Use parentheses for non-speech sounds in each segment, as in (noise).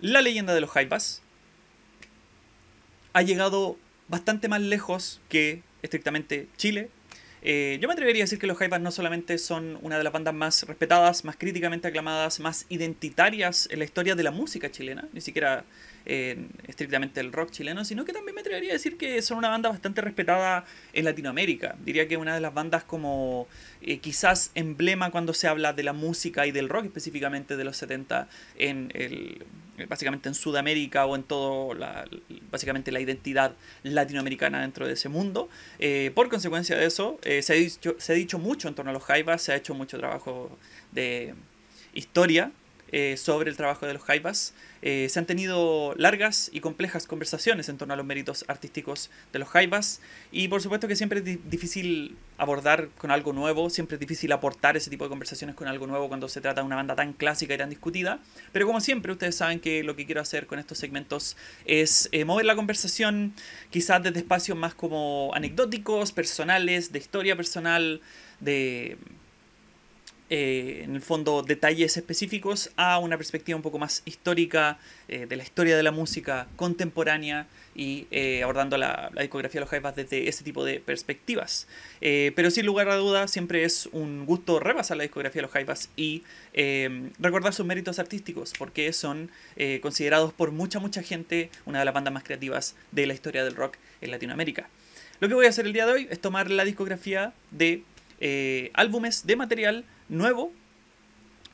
La leyenda de los Jaivas ha llegado bastante más lejos que estrictamente Chile. Eh, yo me atrevería a decir que los Jaivas no solamente son una de las bandas más respetadas, más críticamente aclamadas, más identitarias en la historia de la música chilena, ni siquiera estrictamente el rock chileno, sino que también me atrevería a decir que son una banda bastante respetada en Latinoamérica. Diría que una de las bandas como eh, quizás emblema cuando se habla de la música y del rock específicamente de los 70 en el básicamente en Sudamérica o en todo la, básicamente la identidad latinoamericana dentro de ese mundo. Eh, por consecuencia de eso, eh, se, ha dicho, se ha dicho mucho en torno a los Jaivas, se ha hecho mucho trabajo de historia sobre el trabajo de los Jaivas. Eh, se han tenido largas y complejas conversaciones en torno a los méritos artísticos de los Jaivas y por supuesto que siempre es difícil abordar con algo nuevo, siempre es difícil aportar ese tipo de conversaciones con algo nuevo cuando se trata de una banda tan clásica y tan discutida, pero como siempre ustedes saben que lo que quiero hacer con estos segmentos es eh, mover la conversación quizás desde espacios más como anecdóticos, personales, de historia personal, de eh, en el fondo detalles específicos a una perspectiva un poco más histórica eh, de la historia de la música contemporánea y eh, abordando la, discografía de los Jaivas desde ese tipo de perspectivas. pero sin lugar a duda siempre es un gusto repasar la discografía de los Jaivas y recordar sus méritos artísticos porque son considerados por mucha mucha gente una de las bandas más creativas de la historia del rock en Latinoamérica. Lo que voy a hacer el día de hoy es tomar la discografía de álbumes de material nuevo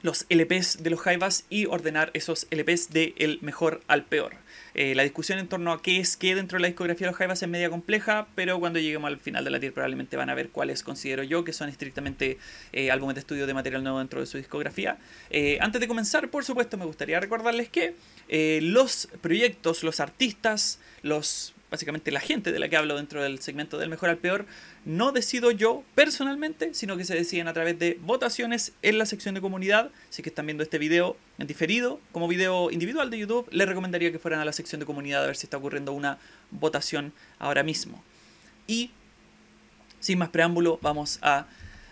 los LPs de los Jaivas y ordenar esos LPs de el mejor al peor. Eh, la discusión en torno a qué es qué dentro de la discografía de los Jaivas es media compleja, pero cuando lleguemos al final de la tier probablemente van a ver cuáles considero yo que son estrictamente eh, álbumes de estudio de material nuevo dentro de su discografía. Eh, antes de comenzar, por supuesto, me gustaría recordarles que los proyectos, los artistas, los básicamente la gente de la que hablo dentro del segmento del mejor al peor, no decido yo personalmente, sino que se deciden a través de votaciones en la sección de comunidad. Si que están viendo este video en diferido, como video individual de YouTube, les recomendaría que fueran a la sección de comunidad a ver si está ocurriendo una votación ahora mismo. Y, sin más preámbulo, vamos a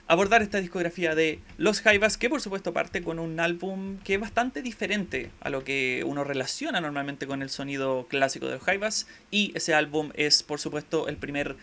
abordar esta discografía de Los Jaivas, que por supuesto parte con un álbum que es bastante diferente a lo que uno relaciona normalmente con el sonido clásico de Los Jaivas, y ese álbum es por supuesto el primer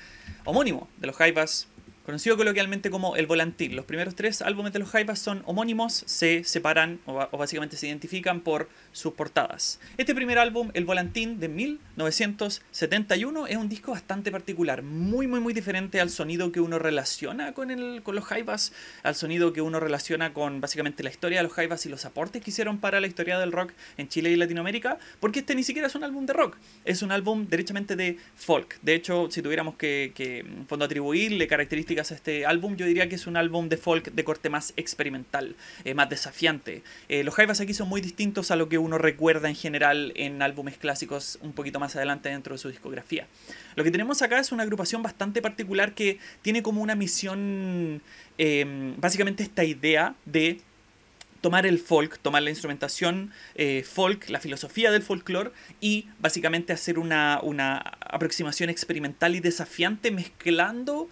homónimo de Los Jaivas, conocido coloquialmente como El Volantín. Los primeros tres álbumes de los Jaivas son homónimos, se separan o, básicamente se identifican por sus portadas. Este primer álbum, El Volantín, de 1971, es un disco bastante particular, muy muy muy diferente al sonido que uno relaciona con, el, con los Jaivas, al sonido que uno relaciona con básicamente la historia de los Jaivas y los aportes que hicieron para la historia del rock en Chile y Latinoamérica, porque este ni siquiera es un álbum de rock, es un álbum derechamente de folk. De hecho, si tuviéramos que, que en fondo atribuirle características a este álbum, yo diría que es un álbum de folk de corte más experimental, eh, más desafiante. Eh, los Jaivas aquí son muy distintos a lo que uno recuerda en general en álbumes clásicos un poquito más adelante dentro de su discografía. Lo que tenemos acá es una agrupación bastante particular que tiene como una misión, eh, básicamente esta idea de tomar el folk, tomar la instrumentación folk, la filosofía del folclore y básicamente hacer una, una, aproximación experimental y desafiante mezclando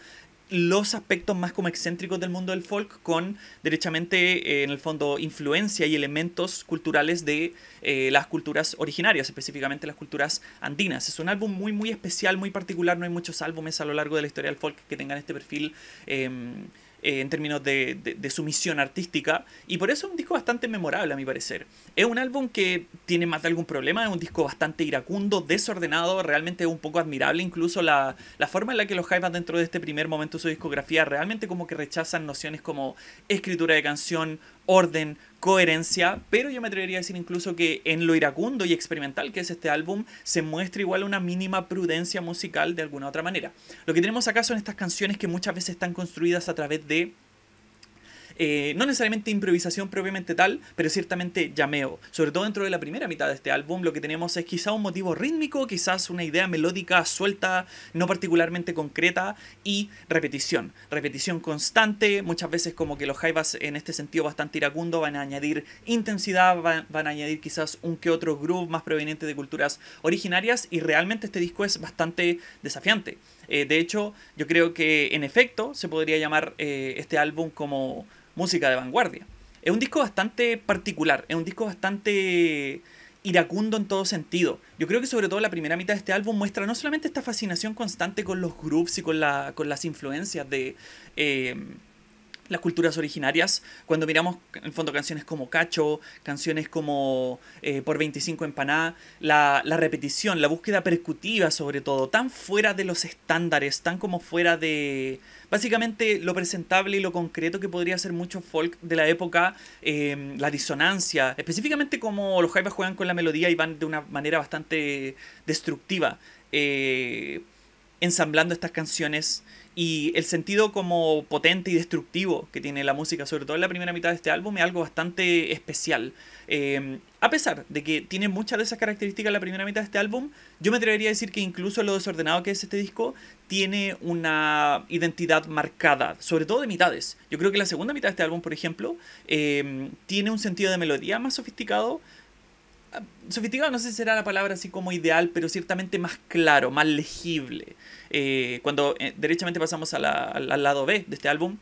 los aspectos más como excéntricos del mundo del folk con derechamente eh, en el fondo influencia y elementos culturales de eh, las culturas originarias, específicamente las culturas andinas. Es un álbum muy muy especial, muy particular, no hay muchos álbumes a lo largo de la historia del folk que tengan este perfil. Em, eh, en términos de, de, su misión artística, y por eso es un disco bastante memorable a mi parecer. Es un álbum que tiene más de algún problema, es un disco bastante iracundo, desordenado, realmente un poco admirable, incluso la, la forma en la que los Jaivas dentro de este primer momento de su discografía realmente como que rechazan nociones como escritura de canción, orden, coherencia, pero yo me atrevería a decir incluso que en lo iracundo y experimental que es este álbum se muestra igual una mínima prudencia musical de alguna otra manera. Lo que tenemos acá son estas canciones que muchas veces están construidas a través de eh, no necesariamente improvisación propiamente tal, pero ciertamente llameo. Sobre todo dentro de la primera mitad de este álbum, lo que tenemos es quizá un motivo rítmico, quizás una idea melódica suelta, no particularmente concreta, y repetición. Repetición constante, muchas veces como que los jaivas en este sentido bastante iracundo van a añadir intensidad, van, a añadir quizás un que otro groove más proveniente de culturas originarias, y realmente este disco es bastante desafiante. Eh, de hecho, yo creo que en efecto se podría llamar eh, este álbum como música de vanguardia. Es un disco bastante particular, es un disco bastante iracundo en todo sentido. Yo creo que sobre todo la primera mitad de este álbum muestra no solamente esta fascinación constante con los grooves y con, la, con las influencias de... Eh, las culturas originarias, cuando miramos en fondo canciones como Cacho, canciones como eh, Por 25 Empaná, la, la repetición, la búsqueda percutiva sobre todo, tan fuera de los estándares, tan como fuera de, básicamente lo presentable y lo concreto que podría ser mucho folk de la época, em, la disonancia, específicamente como los Jaivas juegan con la melodía y van de una manera bastante destructiva, eh, ensamblando estas canciones y el sentido como potente y destructivo que tiene la música, sobre todo en la primera mitad de este álbum, es algo bastante especial. Eh, a pesar de que tiene muchas de esas características la primera mitad de este álbum, yo me atrevería a decir que incluso lo desordenado que es este disco tiene una identidad marcada, sobre todo de mitades. Yo creo que la segunda mitad de este álbum, por ejemplo, eh, tiene un sentido de melodía más sofisticado, sofisticado no sé si será la palabra así como ideal, pero ciertamente más claro, más legible. Eh, cuando eh, derechamente pasamos al lado B de este álbum,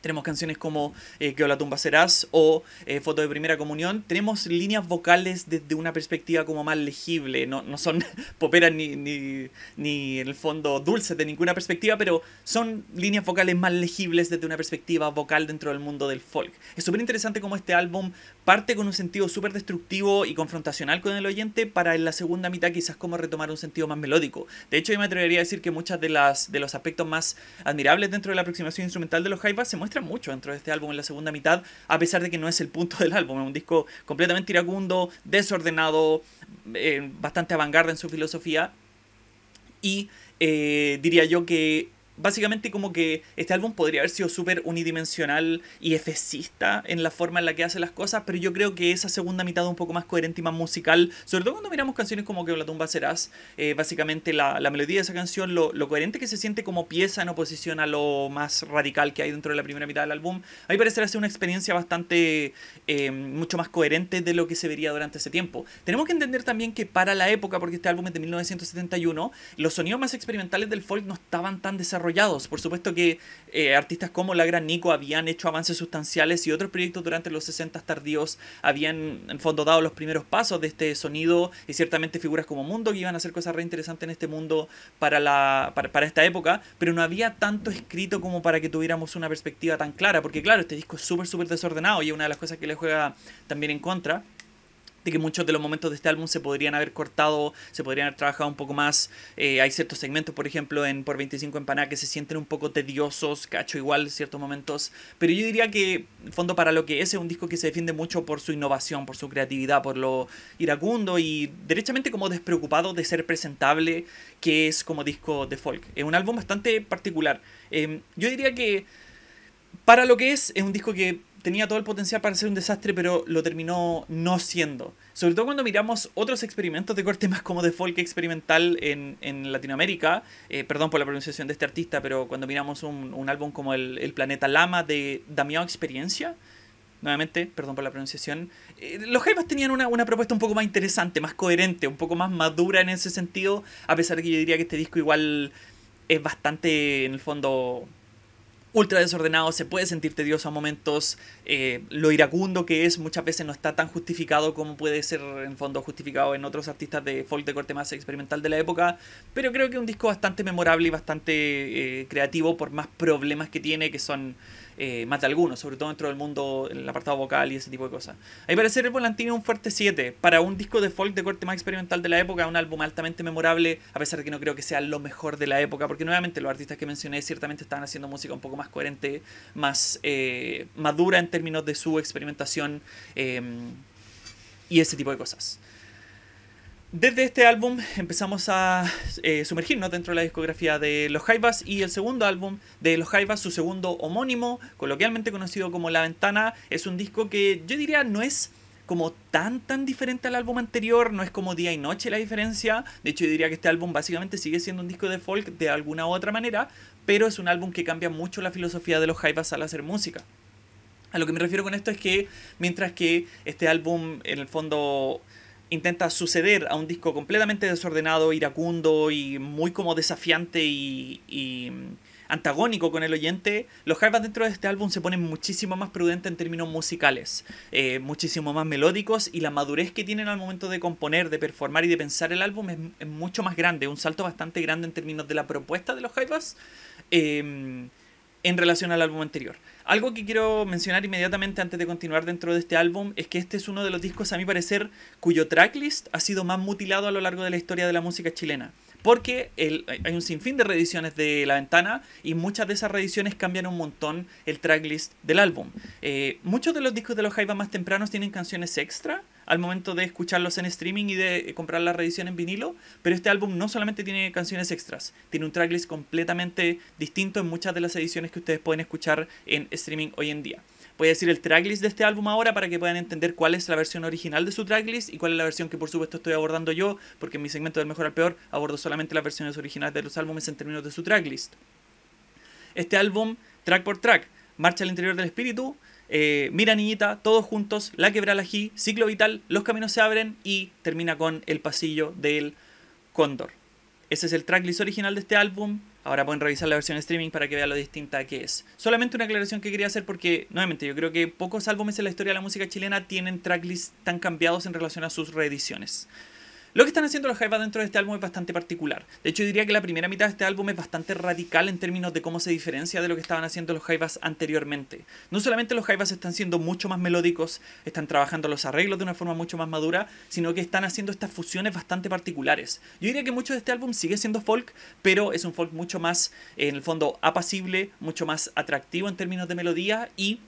tenemos canciones como eh, Que la tumba serás o eh, Foto de primera comunión. Tenemos líneas vocales desde una perspectiva como más legible. No, no son (laughs) poperas ni, ni, ni, en el fondo dulces de ninguna perspectiva, pero son líneas vocales más legibles desde una perspectiva vocal dentro del mundo del folk. Es súper interesante cómo este álbum parte con un sentido súper destructivo y confrontacional con el oyente para en la segunda mitad quizás como retomar un sentido más melódico. De hecho, yo me atrevería a decir que muchas de, las, de los aspectos más admirables dentro de la aproximación instrumental de los Jaivas se muestran mucho dentro de este álbum en la segunda mitad, a pesar de que no es el punto del álbum. Es un disco completamente iracundo, desordenado, eh, bastante avant en su filosofía. Y eh, diría yo que básicamente como que este álbum podría haber sido súper unidimensional y efecista en la forma en la que hace las cosas, pero yo creo que esa segunda mitad un poco más coherente y más musical, sobre todo cuando miramos canciones como Que la tumba serás, eh, básicamente la, la, melodía de esa canción, lo, lo, coherente que se siente como pieza en oposición a lo más radical que hay dentro de la primera mitad del álbum, a mí parece ser una experiencia bastante, eh, mucho más coherente de lo que se vería durante ese tiempo. Tenemos que entender también que para la época, porque este álbum es de 1971, los sonidos más experimentales del folk no estaban tan desarrollados por supuesto que eh, artistas como la Gran Nico habían hecho avances sustanciales y otros proyectos durante los 60 tardíos habían en fondo dado los primeros pasos de este sonido y ciertamente figuras como Mundo que iban a hacer cosas re interesantes en este mundo para, la, para, para esta época, pero no había tanto escrito como para que tuviéramos una perspectiva tan clara, porque claro, este disco es súper, súper desordenado y es una de las cosas que le juega también en contra que muchos de los momentos de este álbum se podrían haber cortado, se podrían haber trabajado un poco más. Eh, hay ciertos segmentos, por ejemplo, en Por 25 Empaná que se sienten un poco tediosos, cacho igual ciertos momentos. Pero yo diría que, en fondo, para lo que es, es un disco que se defiende mucho por su innovación, por su creatividad, por lo iracundo y derechamente como despreocupado de ser presentable, que es como disco de folk. Es un álbum bastante particular. Eh, yo diría que, para lo que es, es un disco que tenía todo el potencial para ser un desastre, pero lo terminó no siendo. Sobre todo cuando miramos otros experimentos de corte (laughs) más como de folk experimental en, en Latinoamérica, eh, perdón por la pronunciación de este artista, pero cuando miramos un, un álbum como el, el, Planeta Lama de Damián Experiencia, nuevamente, perdón por la pronunciación, eh, los Jaivas tenían una, una, propuesta un poco más interesante, más coherente, un poco más madura en ese sentido, a pesar de que yo diría que este disco igual es bastante, en el fondo, ultra desordenado, se puede sentir tedioso a momentos, eh, lo iracundo que es muchas veces no está tan justificado como puede ser en fondo justificado en otros artistas de folk de corte más experimental de la época, pero creo que es un disco bastante memorable y bastante eh, creativo por más problemas que tiene que son eh, más de algunos, sobre todo dentro del mundo, el apartado vocal y ese tipo de cosas. A mi parecer, el Volantino es un fuerte 7. Para un disco de folk de corte más experimental de la época, un álbum altamente memorable, a pesar de que no creo que sea lo mejor de la época, porque nuevamente los artistas que mencioné ciertamente estaban haciendo música un poco más coherente, más eh, madura en términos de su experimentación eh, y ese tipo de cosas. Desde este álbum empezamos a eh, sumergirnos dentro de la discografía de Los Jaivas y el segundo álbum de Los Jaivas, su segundo homónimo, coloquialmente conocido como La Ventana, es un disco que yo diría no es como tan tan diferente al álbum anterior, no es como día y noche la diferencia, de hecho yo diría que este álbum básicamente sigue siendo un disco de folk de alguna u otra manera, pero es un álbum que cambia mucho la filosofía de Los Jaivas al hacer música. A lo que me refiero con esto es que mientras que este álbum en el fondo intenta suceder a un disco completamente desordenado, iracundo y muy como desafiante y, y antagónico con el oyente, los Jaivas dentro de este álbum se ponen muchísimo más prudentes en términos musicales, eh, muchísimo más melódicos y la madurez que tienen al momento de componer, de performar y de pensar el álbum es, mucho más grande, un salto bastante grande en términos de la propuesta de los em, en relación al álbum anterior. Algo que quiero mencionar inmediatamente antes de continuar dentro de este álbum es que este es uno de los discos, a mi parecer, cuyo tracklist ha sido más mutilado a lo largo de la historia de la música chilena. Porque hay un sinfín de reediciones de La Ventana y muchas de esas reediciones cambian un montón el tracklist del álbum. Eh, muchos de los discos de los Jaivas más tempranos tienen canciones extra al momento de escucharlos en streaming y de comprar la reedición en vinilo, pero este álbum no solamente tiene canciones extras, tiene un tracklist completamente distinto en muchas de las ediciones que ustedes pueden escuchar en streaming hoy en día. Voy a decir el tracklist de este álbum ahora para que puedan entender cuál es la versión original de su tracklist y cuál es la versión que por supuesto estoy abordando yo, porque en mi segmento del mejor al peor abordo solamente las versiones originales de los álbumes en términos de su tracklist. Este álbum, track por track, marcha al interior del espíritu, eh, Mira Niñita, todos juntos, La Quebralají, Ciclo Vital, Los Caminos se abren y termina con El Pasillo del Cóndor. Ese es el tracklist original de este álbum. Ahora pueden revisar la versión streaming para que vean lo distinta que es. Solamente una aclaración que quería hacer porque, nuevamente, yo creo que pocos álbumes en la historia de la música chilena tienen tracklists tan cambiados en relación a sus reediciones. Lo que están haciendo los Jaivas dentro de este álbum es bastante particular. De hecho, yo diría que la primera mitad de este álbum es bastante radical en términos de cómo se diferencia de lo que estaban haciendo los Jaivas anteriormente. No solamente los Jaivas están siendo mucho más melódicos, están trabajando los arreglos de una forma mucho más madura, sino que están haciendo estas fusiones bastante particulares. Yo diría que mucho de este álbum sigue siendo folk, pero es un folk mucho más, en el fondo, apacible, mucho más atractivo en términos de melodía y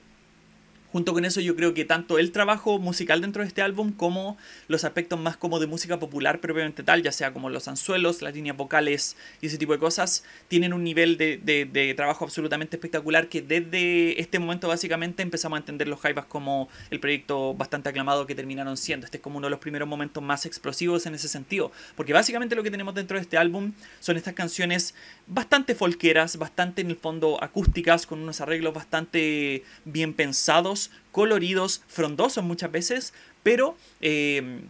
Junto con eso yo creo que tanto el trabajo musical dentro de este álbum como los aspectos más como de música popular propiamente tal, ya sea como los anzuelos, las líneas vocales y ese tipo de cosas, tienen un nivel de, de, trabajo absolutamente espectacular que desde este momento básicamente empezamos a entender los Jaivas como el proyecto bastante aclamado que terminaron siendo. Este es como uno de los primeros momentos más explosivos en ese sentido, porque básicamente lo que tenemos dentro de este álbum son estas canciones bastante folqueras, bastante en el fondo acústicas, con unos arreglos bastante bien pensados, coloridos, frondosos muchas veces, pero eh,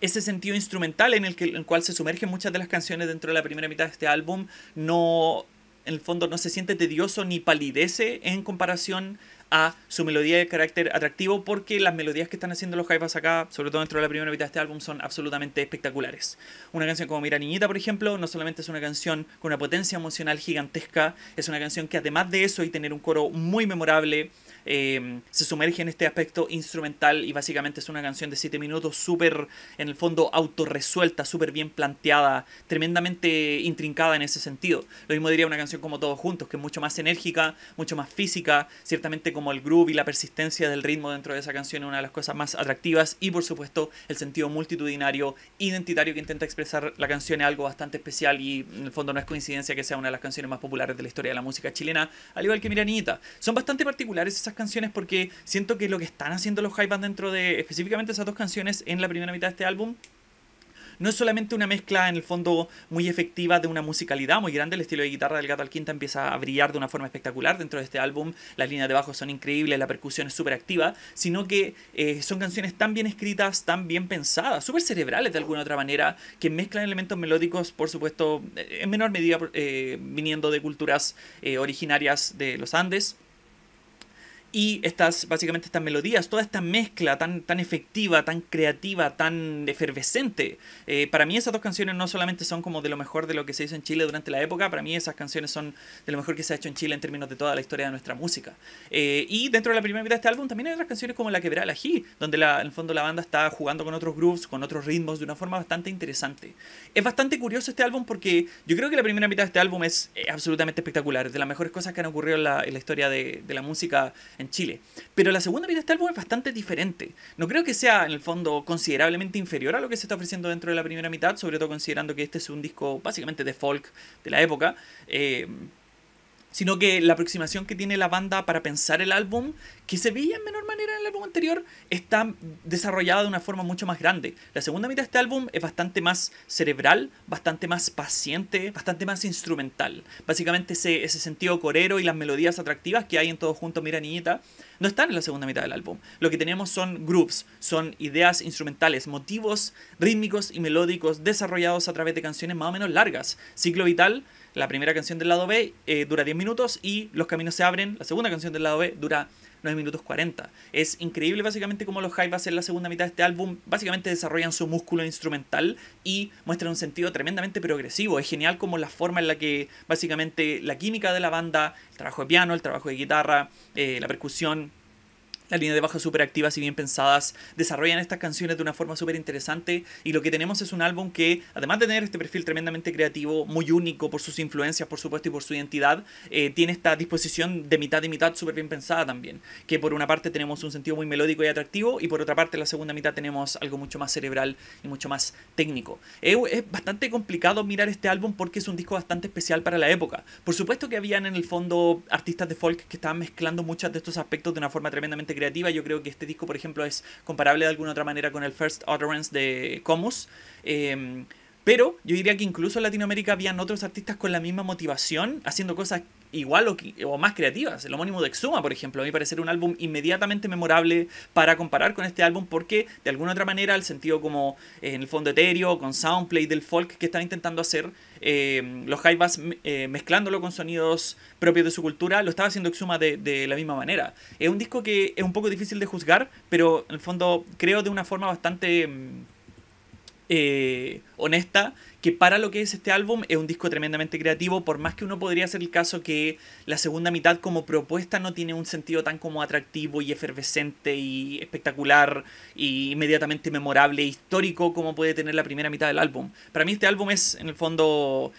ese sentido instrumental en el, que, en el cual se sumergen muchas de las canciones dentro de la primera mitad de este álbum no en el fondo no se siente tedioso ni palidece en comparación a su melodía de carácter atractivo porque las melodías que están haciendo los Jaivas acá, sobre todo dentro de la primera mitad de este álbum, son absolutamente espectaculares. Una canción como Mira Niñita, por ejemplo, no solamente es una canción con una potencia emocional gigantesca, es una canción que además de eso y tener un coro muy memorable, eh, se sumerge en este aspecto instrumental y básicamente es una canción de 7 minutos súper, en el fondo, autorresuelta, súper bien planteada, tremendamente intrincada en ese sentido. Lo mismo diría una canción como Todos Juntos, que es mucho más enérgica, mucho más física, ciertamente como el groove y la persistencia del ritmo dentro de esa canción es una de las cosas más atractivas y por supuesto el sentido multitudinario, identitario que intenta expresar la canción es algo bastante especial y en el fondo no es coincidencia que sea una de las canciones más populares de la historia de la música chilena, al igual que Miranita. Son bastante particulares canciones porque siento que lo que están haciendo los Jaivas dentro de específicamente esas dos canciones en la primera mitad de este álbum no es solamente una mezcla en el fondo muy efectiva de una musicalidad muy grande, el estilo de guitarra del Gato Quinta empieza a brillar de una forma espectacular dentro de este álbum, las líneas de bajo son increíbles, la percusión es súper activa, sino que eh, son canciones tan bien escritas, tan bien pensadas, súper cerebrales de alguna otra manera, que mezclan elementos melódicos, por supuesto, eh, en menor medida eh, viniendo de culturas originarias de los Andes y estas, básicamente estas melodías, toda esta mezcla tan, tan efectiva, tan creativa, tan efervescente. Eh, para mí esas dos canciones no solamente son como de lo mejor de lo que se hizo en Chile durante la época, para mí esas canciones son de lo mejor que se ha hecho en Chile en términos de toda la historia de nuestra música. Eh, y dentro de la primera mitad de este álbum también hay otras canciones como La Quebrada la G, donde la, en el fondo la banda está jugando con otros grooves, con otros ritmos de una forma bastante interesante. Es bastante curioso este álbum porque yo creo que la primera mitad de este álbum es absolutamente espectacular, es de las mejores cosas que han ocurrido en la, en la historia de, de la música en Chile. Pero la segunda mitad de este álbum es bastante diferente. No creo que sea, en el fondo, considerablemente inferior a lo que se está ofreciendo dentro de la primera mitad, sobre todo considerando que este es un disco básicamente de folk de la época. Eh, sino que la aproximación que tiene la banda para pensar el álbum, que se veía en menor manera en el álbum anterior, está desarrollada de una forma mucho más grande. La segunda mitad de este álbum es bastante más cerebral, bastante más paciente, bastante más instrumental. Básicamente ese, ese sentido corero y las melodías atractivas que hay en Todo Junto Mira Niñita no están en la segunda mitad del álbum. Lo que tenemos son grooves, son ideas instrumentales, motivos rítmicos y melódicos desarrollados a través de canciones más o menos largas. Ciclo Vital la primera canción del lado B eh, dura 10 minutos y Los Caminos se abren, la segunda canción del lado B dura 9 minutos 40. Es increíble básicamente cómo los Jaivas en la segunda mitad de este álbum básicamente desarrollan su músculo instrumental y muestran un sentido tremendamente progresivo. Es genial como la forma en la que básicamente la química de la banda, el trabajo de piano, el trabajo de guitarra, eh, la percusión, la línea de bajo súper activas y bien pensadas, desarrollan estas canciones de una forma súper interesante y lo que tenemos es un álbum que, además de tener este perfil tremendamente creativo, muy único por sus influencias, por supuesto, y por su identidad, eh, tiene esta disposición de mitad y mitad súper bien pensada también, que por una parte tenemos un sentido muy melódico y atractivo y por otra parte en la segunda mitad tenemos algo mucho más cerebral y mucho más técnico. es bastante complicado mirar este álbum porque es un disco bastante especial para la época. Por supuesto que habían en el fondo artistas de folk que estaban mezclando muchos de estos aspectos de una forma tremendamente creativa. Yo creo que este disco, por ejemplo, es comparable de alguna otra manera con el First Utterance de Comus. Em, pero yo diría que incluso en Latinoamérica habían otros artistas con la misma motivación, haciendo cosas igual o, más creativas. El homónimo de Exuma, por ejemplo, a mí me parece un álbum inmediatamente memorable para comparar con este álbum porque de alguna otra manera el sentido como eh, en el fondo etéreo, con soundplay del folk que están intentando hacer eh, los Jaivas eh, mezclándolo con sonidos propios de su cultura, lo estaba haciendo Exuma de, de, la misma manera. Es un disco que es un poco difícil de juzgar, pero en el fondo creo de una forma bastante mm, eh, honesta que para lo que es este álbum es un disco tremendamente creativo, por más que uno podría hacer el caso que la segunda mitad como propuesta no tiene un sentido tan como atractivo y efervescente y espectacular y inmediatamente memorable e histórico como puede tener la primera mitad del álbum. Para mí este álbum es en el fondo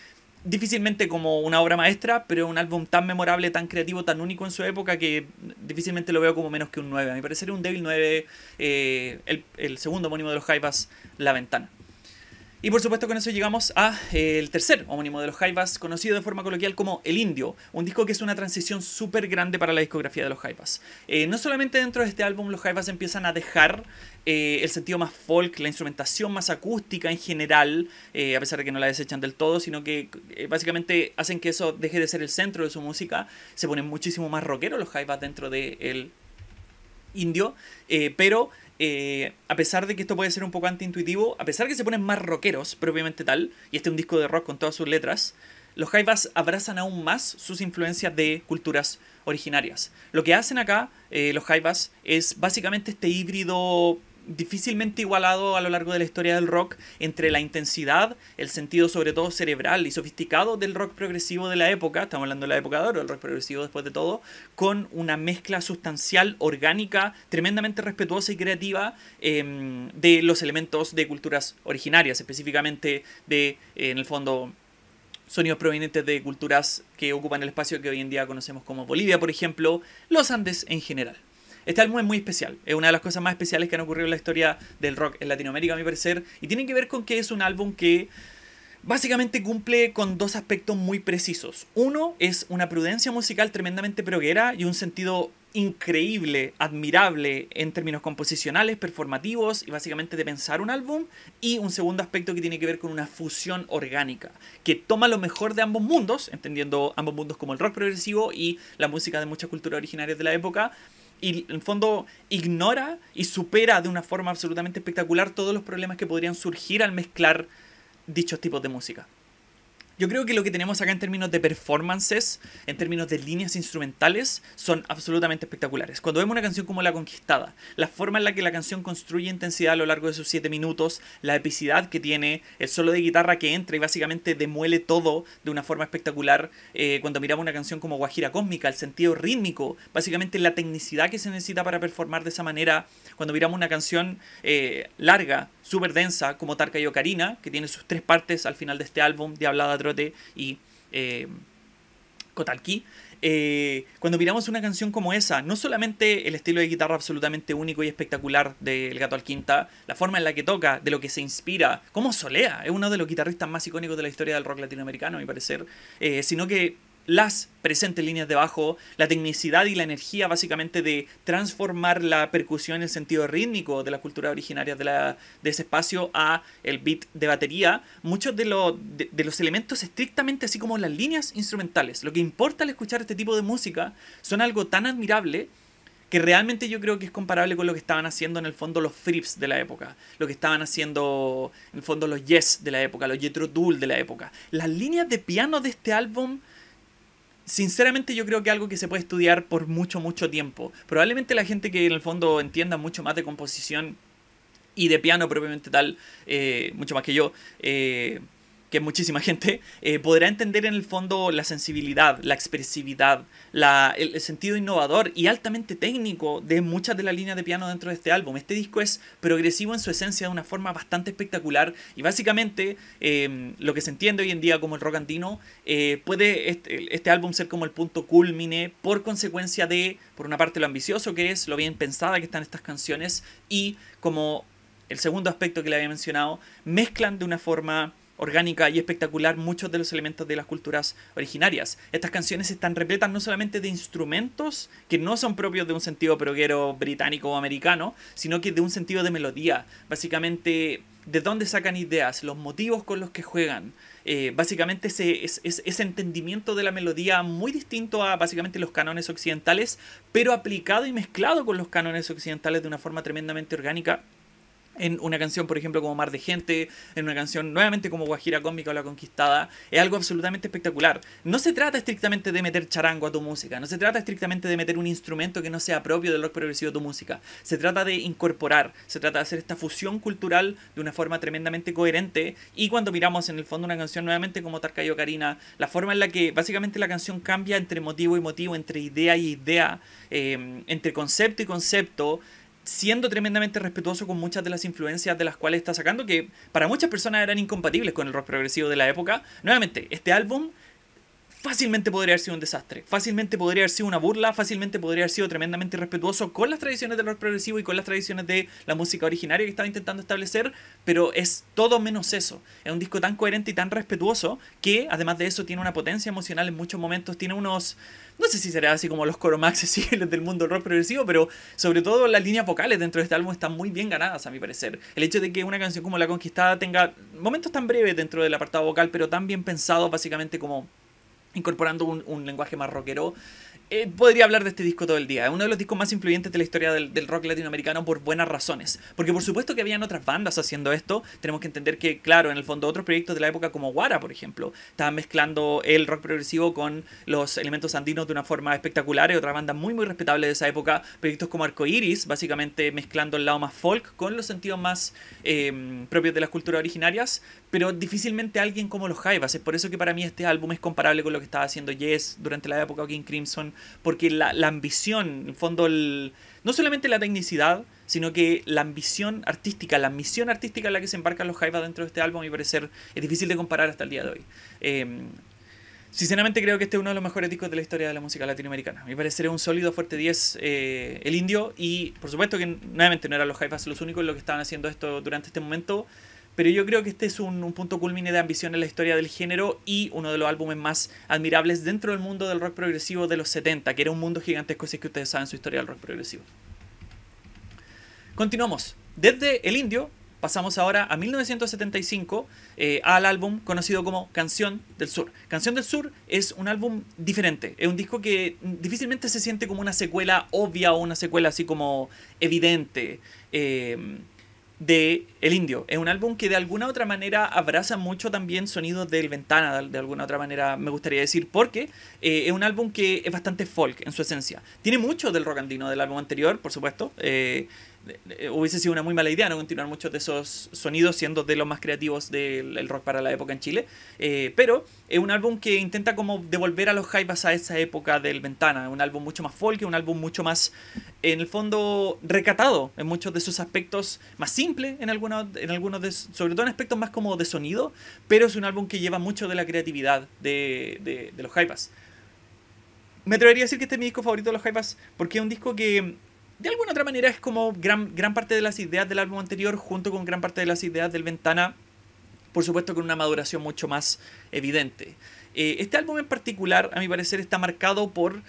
difícilmente como una obra maestra, pero un álbum tan memorable, tan creativo, tan único en su época que difícilmente lo veo como menos que un 9. A mi parecer un Devil 9, eh, el, el, segundo homónimo de los Jaivas, La Ventana. Y por supuesto con eso llegamos a eh, el tercer homónimo de los Jaivas, conocido de forma coloquial como El Indio, un disco que es una transición súper grande para la discografía de los Jaivas. Eh, no solamente dentro de este álbum los Jaivas empiezan a dejar eh, el sentido más folk, la instrumentación más acústica en general, a pesar de que no la desechan del todo, sino que básicamente hacen que eso deje de ser el centro de su música, se ponen muchísimo más rockeros los Jaivas dentro del el Indio, pero eh, a pesar de que esto puede ser un poco antiintuitivo, a pesar de que se ponen más rockeros propiamente tal, y este es un disco de rock con todas sus letras, los Jaivas abrazan aún más sus influencias de culturas originarias. Lo que hacen acá eh, los Jaivas es básicamente este híbrido difícilmente igualado a lo largo de la historia del rock entre la intensidad, el sentido sobre todo cerebral y sofisticado del rock progresivo de la época, estamos hablando de la época de oro, el rock progresivo después de todo, con una mezcla sustancial, orgánica, tremendamente respetuosa y creativa em, de los elementos de culturas originarias, específicamente de, en el fondo, sonidos provenientes de culturas que ocupan el espacio que hoy en día conocemos como Bolivia, por ejemplo, los Andes en general. Este álbum es muy especial, es una de las cosas más especiales que han ocurrido en la historia del rock en Latinoamérica, a mi parecer, y tiene que ver con que es un álbum que básicamente cumple con dos aspectos muy precisos. Uno es una prudencia musical tremendamente proguera y un sentido increíble, admirable en términos composicionales, performativos y básicamente de pensar un álbum. Y un segundo aspecto que tiene que ver con una fusión orgánica, que toma lo mejor de ambos mundos, entendiendo ambos mundos como el rock progresivo y la música de muchas culturas originarias de la época, y en el fondo ignora y supera de una forma absolutamente espectacular todos los problemas que podrían surgir al mezclar dichos tipos de música. Yo creo que lo que tenemos acá en términos de performances, en términos de líneas instrumentales, son absolutamente espectaculares. Cuando vemos una canción como La Conquistada, la forma en la que la canción construye intensidad a lo largo de sus 7 minutos, la epicidad que tiene, el solo de guitarra que entra y básicamente demuele todo de una forma espectacular. Eh, cuando miramos una canción como Guajira Cósmica, el sentido rítmico, básicamente la tecnicidad que se necesita para performar de esa manera. Cuando miramos una canción eh, larga, súper densa, como Tarka y Ocarina, que tiene sus tres partes al final de este álbum, de Y eh, Kotalki. Eh, cuando miramos una canción como esa, no solamente el estilo de guitarra absolutamente único y espectacular del Gato al Quinta, la forma en la que toca, de lo que se inspira, como solea, es uno de los guitarristas más icónicos de la historia del rock latinoamericano, a mi parecer, eh, sino que las presentes líneas de bajo, la tecnicidad y la energía básicamente de transformar la percusión en el sentido rítmico de la cultura originaria de, la, de ese espacio a el beat de batería, muchos de, de, los elementos estrictamente así como las líneas instrumentales, lo que importa al escuchar este tipo de música son algo tan admirable que realmente yo creo que es comparable con lo que estaban haciendo en el fondo los Frips de la época, lo que estaban haciendo en el fondo los Yes de la época, los Jethro Tull de la época. Las líneas de piano de este álbum sinceramente yo creo que algo que se puede estudiar por mucho, mucho tiempo. Probablemente la gente que en el fondo entienda mucho más de composición y de piano propiamente tal, eh, mucho más que yo, eh, que muchísima gente, eh, podrá entender en el fondo la sensibilidad, la expresividad, la, el, sentido innovador y altamente técnico de muchas de las líneas de piano dentro de este álbum. Este disco es progresivo en su esencia de una forma bastante espectacular y básicamente em, lo que se entiende hoy en día como el rock andino eh, puede este, este, álbum ser como el punto culmine por consecuencia de, por una parte, lo ambicioso que es, lo bien pensada que están estas canciones y como el segundo aspecto que le había mencionado, mezclan de una forma orgánica y espectacular muchos de los elementos de las culturas originarias. Estas canciones están repletas no solamente de instrumentos que no son propios de un sentido proguero británico o americano, sino que de un sentido de melodía. Básicamente, de dónde sacan ideas, los motivos con los que juegan. Eh, básicamente ese, ese, entendimiento de la melodía muy distinto a básicamente los cánones occidentales, pero aplicado y mezclado con los cánones occidentales de una forma tremendamente orgánica en una canción, por ejemplo, como Mar de Gente, en una canción nuevamente como Guajira Cómica o La Conquistada, es algo absolutamente espectacular. No se trata estrictamente de meter charango a tu música, no se trata estrictamente de meter un instrumento que no sea propio del rock progresivo a tu música, se trata de incorporar, se trata de hacer esta fusión cultural de una forma tremendamente coherente y cuando miramos en el fondo una canción nuevamente como Tarcayo Karina, la forma en la que básicamente la canción cambia entre motivo y motivo, entre idea y idea, eh, entre concepto y concepto, siendo tremendamente respetuoso con muchas de las influencias de las cuales está sacando, que para muchas personas eran incompatibles con el rock progresivo de la época. Nuevamente, este álbum fácilmente podría haber sido un desastre, fácilmente podría haber sido una burla, fácilmente podría haber sido tremendamente respetuoso con las tradiciones del rock progresivo y con las tradiciones de la música originaria que estaba intentando establecer, pero es todo menos eso. Es un disco tan coherente y tan respetuoso que además de eso tiene una potencia emocional en muchos momentos, tiene unos no sé si será así como los coro (laughs) accesibles del mundo rock progresivo, pero sobre todo las líneas vocales dentro de este álbum están muy bien ganadas, a mi parecer. El hecho de que una canción como La Conquistada tenga momentos tan breves dentro del apartado vocal, pero tan bien pensados, básicamente como incorporando un, lenguaje más eh, podría hablar de este disco todo el día. Es uno de los discos más influyentes de la historia del, rock latinoamericano por buenas razones. Porque por supuesto que habían otras bandas haciendo esto. Tenemos que entender que, claro, en el fondo otros proyectos de la época como Guara, por ejemplo, estaban mezclando el rock progresivo con los elementos andinos de una forma espectacular. Y otra banda muy muy respetable de esa época, proyectos como Arcoiris, básicamente mezclando el lado más folk con los sentidos más eh, propios de las culturas originarias pero difícilmente alguien como los Jaivas. Es por eso que para mí este álbum es comparable con lo que estaba haciendo Yes durante la época de King Crimson, porque la, ambición, en el fondo, no solamente la tecnicidad, sino que la ambición artística, la misión artística en la que se embarcan los Jaivas dentro de este álbum, a mi parecer, es difícil de comparar hasta el día de hoy. Em, sinceramente creo que este es uno de los mejores discos de la historia de la música latinoamericana. A mi parecer es un sólido fuerte 10 eh, el indio y por supuesto que nuevamente no eran los Jaivas los únicos los que estaban haciendo esto durante este momento pero yo creo que este es un, punto culmine de ambición en la historia del género y uno de los álbumes más admirables dentro del mundo del rock progresivo de los 70, que era un mundo gigantesco si es que ustedes saben su historia del rock progresivo. Continuamos. Desde El Indio pasamos ahora a 1975 eh, al álbum conocido como Canción del Sur. Canción del Sur es un álbum diferente, es un disco que difícilmente se siente como una secuela obvia o una secuela así como evidente. Eh, de El Indio. Es un álbum que de alguna otra manera abraza mucho también sonidos del Ventana, de alguna otra manera me gustaría decir, porque eh, es un álbum que es bastante folk en su esencia. Tiene mucho del rock andino del álbum anterior, por supuesto. Eh, hubiese sido una muy mala idea no continuar muchos de esos sonidos siendo de los más creativos del rock para la época en Chile. Eh, pero es un álbum que intenta como devolver a los hypes a esa época del Ventana. Un álbum mucho más folk, un álbum mucho más, en el fondo, recatado en muchos de sus aspectos, más simple en algunos, en algunos de, sobre todo en aspectos más como de sonido, pero es un álbum que lleva mucho de la creatividad de, de, de los hypes. Me atrevería a decir que este es mi disco favorito de los hypes porque es un disco que de alguna otra manera es como gran, gran parte de las ideas del álbum anterior junto con gran parte de las ideas del Ventana, por supuesto con una maduración mucho más evidente. Eh, este álbum en particular, a mi parecer, está marcado por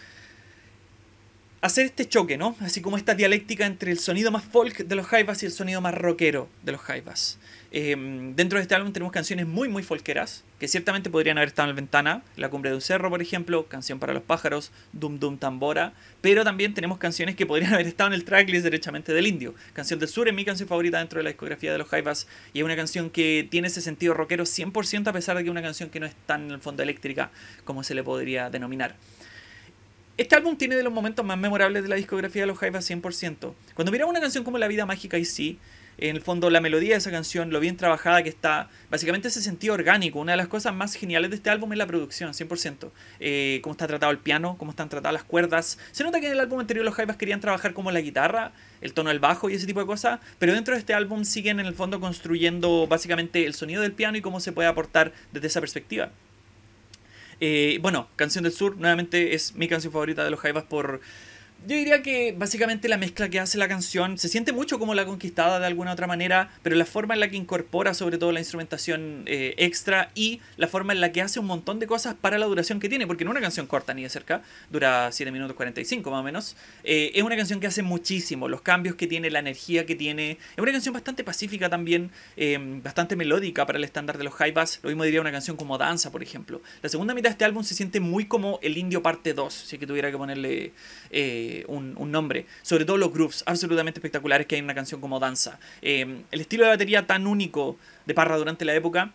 hacer este choque, ¿no? Así como esta dialéctica entre el sonido más folk de los Jaivas y el sonido más rockero de los Jaivas. Em, dentro de este álbum tenemos canciones muy, muy folkeras, que ciertamente podrían haber estado en la ventana. La cumbre de un cerro, por ejemplo, Canción para los pájaros, Dum Dum Tambora. Pero también tenemos canciones que podrían (laughs) haber estado en el tracklist derechamente del indio. Canción del Sur es mi canción favorita dentro de la discografía de los Jaivas. Y es una canción que tiene ese sentido rockero 100% a pesar de que es una canción que no es tan en el fondo eléctrica como se le podría denominar. Este álbum tiene de los momentos más memorables de la discografía de los Jaivas 100%. Cuando miramos una canción como La vida mágica y sí, en el fondo la melodía de esa canción, lo bien trabajada que está, básicamente ese sentido orgánico. Una de las cosas más geniales de este álbum es la producción, 100%. Eh, cómo está tratado el piano, cómo están tratadas las cuerdas. Se nota que en el álbum anterior los Jaivas querían trabajar como la guitarra, el tono del bajo y ese tipo de cosas, pero dentro de este álbum siguen en el fondo construyendo básicamente el sonido del piano y cómo se puede aportar desde esa perspectiva. Eh, bueno, Canción del Sur, nuevamente es mi canción favorita de los Jaivas por yo diría que básicamente la mezcla que hace la canción se siente mucho como la conquistada de alguna otra manera, pero la forma en la que incorpora sobre todo la instrumentación eh, extra y la forma en la que hace un montón de cosas para la duración que tiene, porque no es una canción corta ni de cerca, dura 7 minutos 45 más o menos, eh, es una canción que hace muchísimo, los cambios que tiene, la energía que tiene, es una canción bastante pacífica también, eh, bastante melódica para el estándar de los high bass, lo mismo diría una canción como Danza, por ejemplo. La segunda mitad de este álbum se siente muy como El Indio parte 2, si que tuviera que ponerle un, nombre. Sobre todo los grooves absolutamente espectaculares que hay en una canción como Danza. Eh, el estilo de batería tan único de Parra durante la época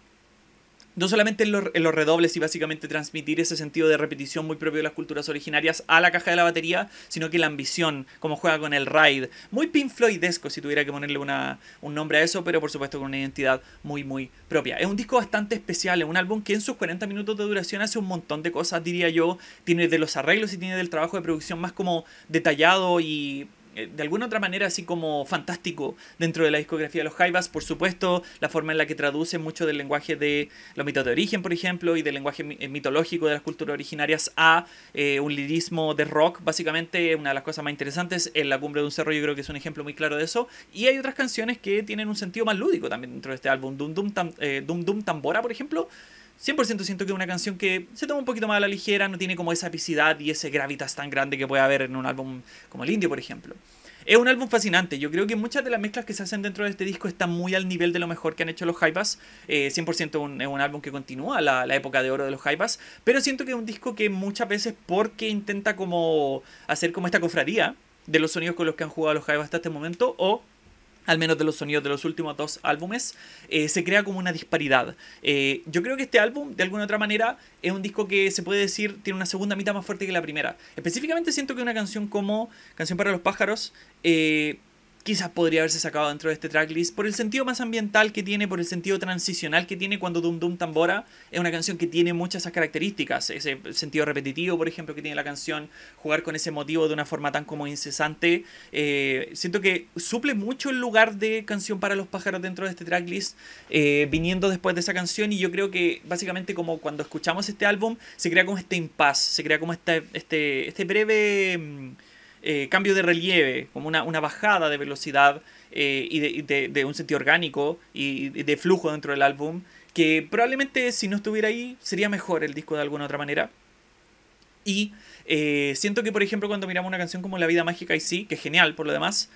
no solamente en los, redobles y básicamente transmitir ese sentido de repetición muy propio de las culturas originarias a la caja de la batería, sino que la ambición, como juega con el ride, muy Pink Floydesco si tuviera que ponerle una, un nombre a eso, pero por supuesto con una identidad muy muy propia. Es un disco bastante especial, es un álbum que en sus 40 minutos de duración hace un montón de cosas, diría yo, tiene de los arreglos y tiene del trabajo de producción más como detallado y de alguna otra manera así como fantástico dentro de la discografía de los Jaivas. Por supuesto, la forma en la que traduce mucho del lenguaje de los mitos de origen, por ejemplo, y del lenguaje eh, mitológico de las culturas originarias a eh, un lirismo de rock, básicamente una de las cosas más interesantes. En La Cumbre de un Cerro yo creo que es un ejemplo muy claro de eso. Y hay otras canciones que tienen un sentido más lúdico también dentro de este álbum. Dum Dum, Dum, Dum Tambora, por ejemplo. 100% siento que es una canción que se toma un poquito más a la ligera, no tiene como esa epicidad y ese gravitas tan grande que puede haber en un álbum como el Indio, por ejemplo. Es un álbum fascinante. Yo creo que muchas de las mezclas que se hacen dentro de este disco están muy al nivel de lo mejor que han hecho los Jaivas. Eh, 100% un, es un álbum que continúa la, la, época de oro de los Jaivas. Pero siento que es un disco que muchas veces, porque intenta como hacer como esta cofradía de los sonidos con los que han jugado los Jaivas hasta este momento, o al menos de los sonidos de los últimos dos álbumes, eh, se crea como una disparidad. Eh, yo creo que este álbum, de alguna otra manera, es un disco que se puede decir tiene una segunda mitad más fuerte que la primera. Específicamente siento que una canción como Canción para los pájaros eh, quizás podría haberse sacado dentro de este tracklist por el sentido más ambiental que tiene, por el sentido transicional que tiene cuando Dum Dum Tambora es una canción que tiene muchas esas características, ese sentido repetitivo, por ejemplo, que tiene la canción, jugar con ese motivo de una forma tan como incesante. Eh, siento que suple mucho el lugar de canción para los pájaros dentro de este tracklist, eh, viniendo después de esa canción, y yo creo que básicamente como cuando escuchamos este álbum, se crea como este impasse, se crea como este, este, este breve mm, eh, cambio de relieve, como una, bajada de velocidad eh, y, de, un sentido orgánico y de flujo dentro del álbum, que probablemente si no estuviera ahí sería mejor el disco de alguna otra manera. Y eh, siento que, por ejemplo, cuando miramos una canción como La vida mágica y sí, que es genial por lo demás,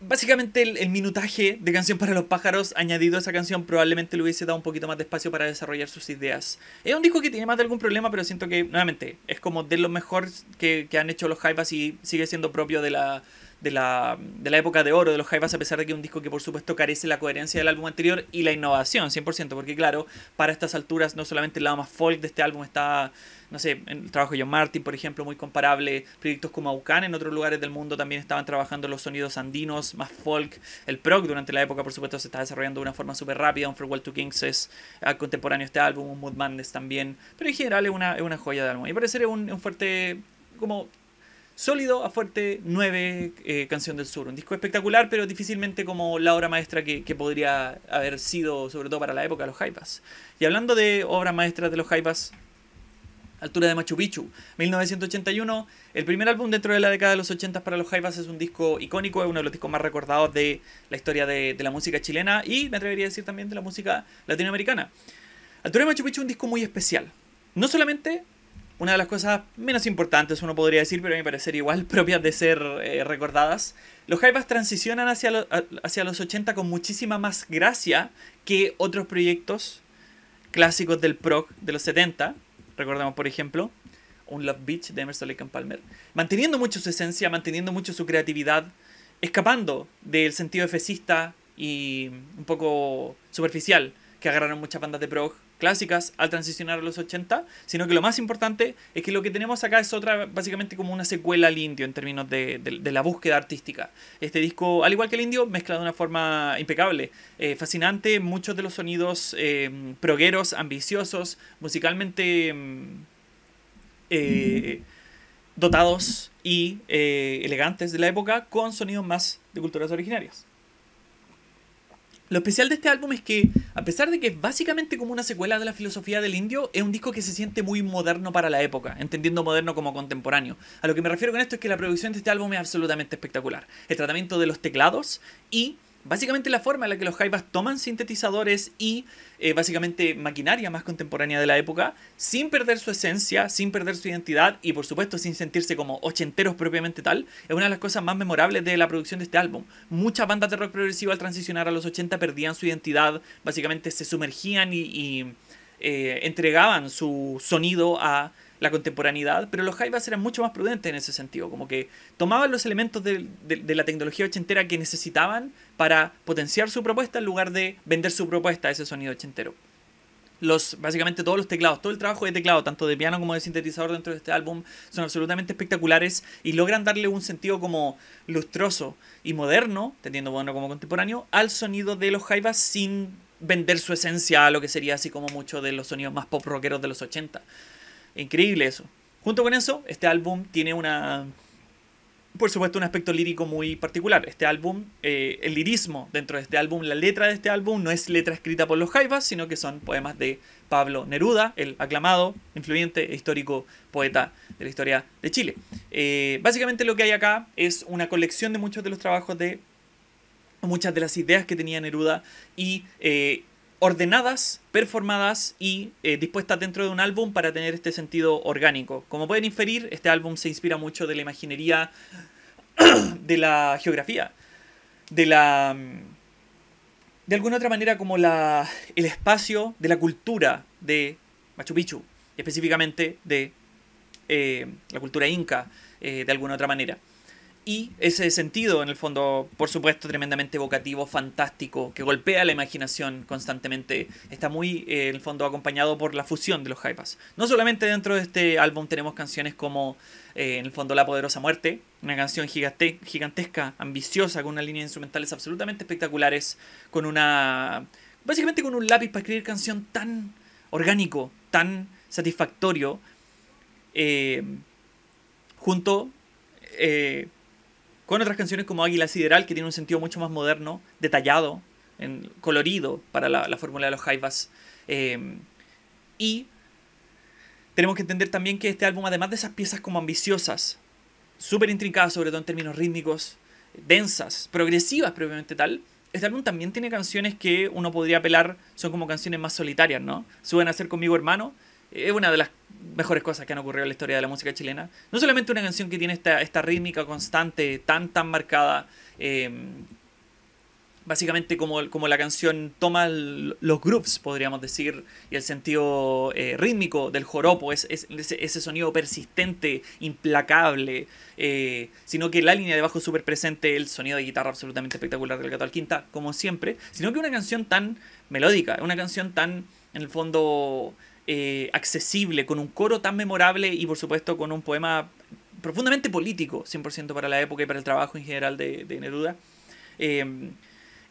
básicamente el, minutaje de Canción para los pájaros añadido a esa canción probablemente le hubiese dado un poquito más de espacio para desarrollar sus ideas. Es un disco que tiene más de algún problema, pero siento que, nuevamente, es como de lo mejor que, que han hecho los Jaivas y sigue siendo propio de la, de la, de la época de oro de los Jaivas, a pesar de que es un disco que por supuesto carece la coherencia del álbum anterior y la innovación, 100%, porque claro, para estas alturas no solamente el lado más folk de este álbum está, no sé, en el trabajo de John Martin, por ejemplo, muy comparable, proyectos como Aucan en otros lugares del mundo también estaban trabajando los sonidos andinos, más folk, el prog durante la época por supuesto se está desarrollando de una forma súper rápida, un Farewell to Kings es contemporáneo este álbum, un Mood Madness también, pero en general es una, es una joya de álbum, y parece un, un fuerte como sólido a fuerte 9 eh, Canción del Sur. Un disco espectacular, pero difícilmente como la obra maestra que, podría haber sido, sobre todo para la época, los Jaivas. Y hablando de obras maestras de los Jaivas, Altura de Machu Picchu, 1981. El primer álbum dentro de la década de los 80 para los Jaivas es un disco icónico, es uno de los discos más recordados de la historia de, de la música chilena y me atrevería a decir también de la música latinoamericana. Altura de Machu Picchu es un disco muy especial. No solamente una de las cosas menos importantes, uno podría decir, pero a mi parecer igual (laughs) propias de ser eh, recordadas. Los Jaivas transicionan hacia, hacia los 80 con muchísima más gracia que otros proyectos clásicos del prog de los 70. Recordemos, por ejemplo, un Love Beach de Emerson Lake and Palmer. Manteniendo mucho su esencia, manteniendo mucho su creatividad, escapando del sentido efecista y un poco superficial que agarraron muchas bandas de prog clásicas al transicionar a los 80, sino que lo más importante es que lo que tenemos acá es otra, básicamente como una secuela al indio en términos de, la búsqueda artística. Este disco, al igual que el indio, mezcla de una forma impecable, eh, fascinante, muchos de los sonidos eh, progueros, ambiciosos, musicalmente mm, eh, dotados y elegantes de la época, con sonidos más de culturas originarias. Lo especial de este álbum es que, a pesar de que es básicamente como una secuela de la filosofía del indio, es un disco que se siente muy moderno para la época, entendiendo moderno como contemporáneo. A lo que me refiero con esto es que la producción de este álbum es absolutamente espectacular. El tratamiento de los teclados y Básicamente la forma en la que los Jaivas toman sintetizadores y eh, básicamente maquinaria más contemporánea de la época, sin perder su esencia, sin perder su identidad y por supuesto sin sentirse como ochenteros propiamente tal, es una de las cosas más memorables de la producción de este álbum. Muchas bandas de rock progresivo al transicionar a los 80 perdían su identidad, básicamente se sumergían y, eh, entregaban su sonido a la contemporaneidad, pero los Jaivas eran mucho más prudentes en ese sentido, como que tomaban los elementos de, la tecnología ochentera que necesitaban para potenciar su propuesta en lugar de vender su propuesta a ese sonido ochentero. Los, básicamente todos los teclados, todo el trabajo de teclado, tanto de piano como de sintetizador dentro de este álbum, son absolutamente espectaculares y logran darle un sentido como lustroso y moderno, teniendo bueno como contemporáneo, al sonido de los Jaivas sin vender su esencia a lo que sería así como mucho de los sonidos más pop rockeros de los 80. Increíble eso. Junto con eso, este álbum tiene una. Por supuesto, un aspecto lírico muy particular. Este álbum, eh, el lirismo dentro de este álbum, la letra de este álbum no es letra escrita por los Jaivas, sino que son poemas de Pablo Neruda, el aclamado, influyente e histórico poeta de la historia de Chile. Eh, básicamente lo que hay acá es una colección de muchos de los trabajos de muchas de las ideas que tenía Neruda y eh, ordenadas, performadas y eh, dispuestas dentro de un álbum para tener este sentido orgánico. Como pueden inferir, este álbum se inspira mucho de la imaginería, (clears throat) de la geografía, de la... De alguna otra manera como la, el espacio de la cultura de Machu Picchu, específicamente de eh, la cultura inca, eh, de alguna otra manera. Y ese sentido, en el fondo, por supuesto, tremendamente evocativo, fantástico, que golpea la imaginación constantemente, está muy, eh, en el fondo, acompañado por la fusión de los hypas. No solamente dentro de este álbum tenemos canciones como, eh, en el fondo, La Poderosa Muerte, una canción gigantesca, ambiciosa, con unas líneas instrumentales absolutamente espectaculares, con una... básicamente con un lápiz para escribir canción tan orgánico, tan satisfactorio, eh, junto con otras canciones como Águila Sideral, que tiene un sentido mucho más moderno, detallado, en, colorido para la, fórmula de los Jaivas. Em, y tenemos que entender también que este álbum, además de esas piezas como ambiciosas, súper intrincadas, sobre todo en términos rítmicos, densas, progresivas propiamente tal, este álbum también tiene canciones que uno podría apelar, son como canciones más solitarias, ¿no? Suben a ser conmigo hermano, es una de las mejores cosas que han ocurrido en la historia de la música chilena. No solamente una canción que tiene esta, esta rítmica constante, tan, tan marcada, em, básicamente como, como la canción toma los grooves, podríamos decir, y el sentido eh, rítmico del joropo, es, ese, sonido persistente, implacable, eh, sino que la línea de bajo súper presente, el sonido de guitarra absolutamente espectacular del Gato al Quinta, como siempre, sino que una canción tan melódica, una canción tan, en el fondo, eh, accesible, con un coro tan memorable y por supuesto con un poema profundamente político, 100% para la época y para el trabajo en general de, Neruda. Eh,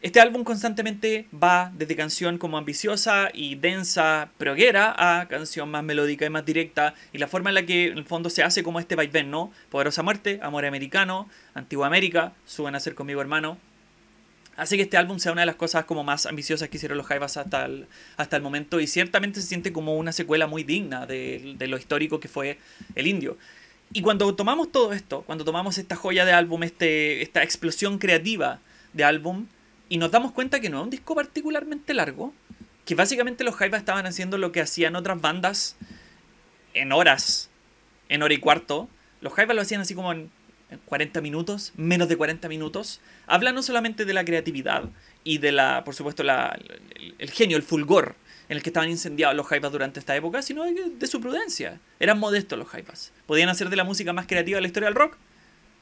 este álbum constantemente va desde canción como ambiciosa y densa, proguera, a canción más melódica y más directa, y la forma en la que en el fondo se hace como este vaivén, ¿no? Poderosa Muerte, Amor Americano, Antigua América, Suben a ser conmigo hermano, hace que este álbum sea una de las cosas como más ambiciosas que hicieron los Jaivas hasta el, hasta el momento y ciertamente se siente como una secuela muy digna de, lo histórico que fue el indio. Y cuando tomamos todo esto, cuando tomamos esta joya de álbum, este, esta explosión creativa de álbum, y nos damos cuenta que no es un disco particularmente largo, que básicamente los Jaivas estaban haciendo lo que hacían otras bandas en horas en hora y cuarto. Los Jaivas lo hacían así como en 40 minutos, menos de 40 minutos. Habla no solamente de la creatividad y de la, por supuesto, la, el, genio, el fulgor en el que estaban incendiados los Jaivas durante esta época, sino de, su prudencia. Eran modestos los Jaivas. Podían hacer de la música más creativa de la historia del rock,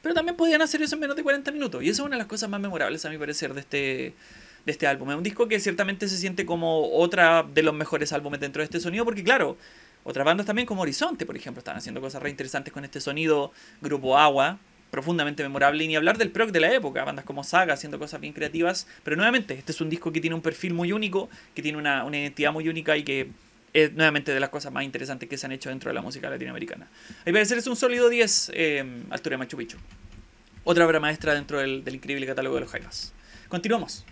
pero también podían hacer eso en menos de 40 minutos. Y eso es una de las cosas más memorables, a mi parecer, de este, de este álbum. Es un disco que ciertamente se siente como otra de los mejores álbumes dentro de este sonido, porque claro, otras bandas también como Horizonte, por ejemplo, están haciendo cosas re interesantes con este sonido. Grupo Agua, profundamente memorable. Y ni hablar del prog de la época, bandas como Saga haciendo cosas bien creativas. Pero nuevamente, este es un disco que tiene un perfil muy único, que tiene una, una identidad muy única y que es nuevamente de las cosas más interesantes que se han hecho dentro de la música latinoamericana. A parecer es un sólido 10 eh, altura de Machu Picchu. Otra obra maestra dentro del, del increíble catálogo de los Jaivas. Continuamos.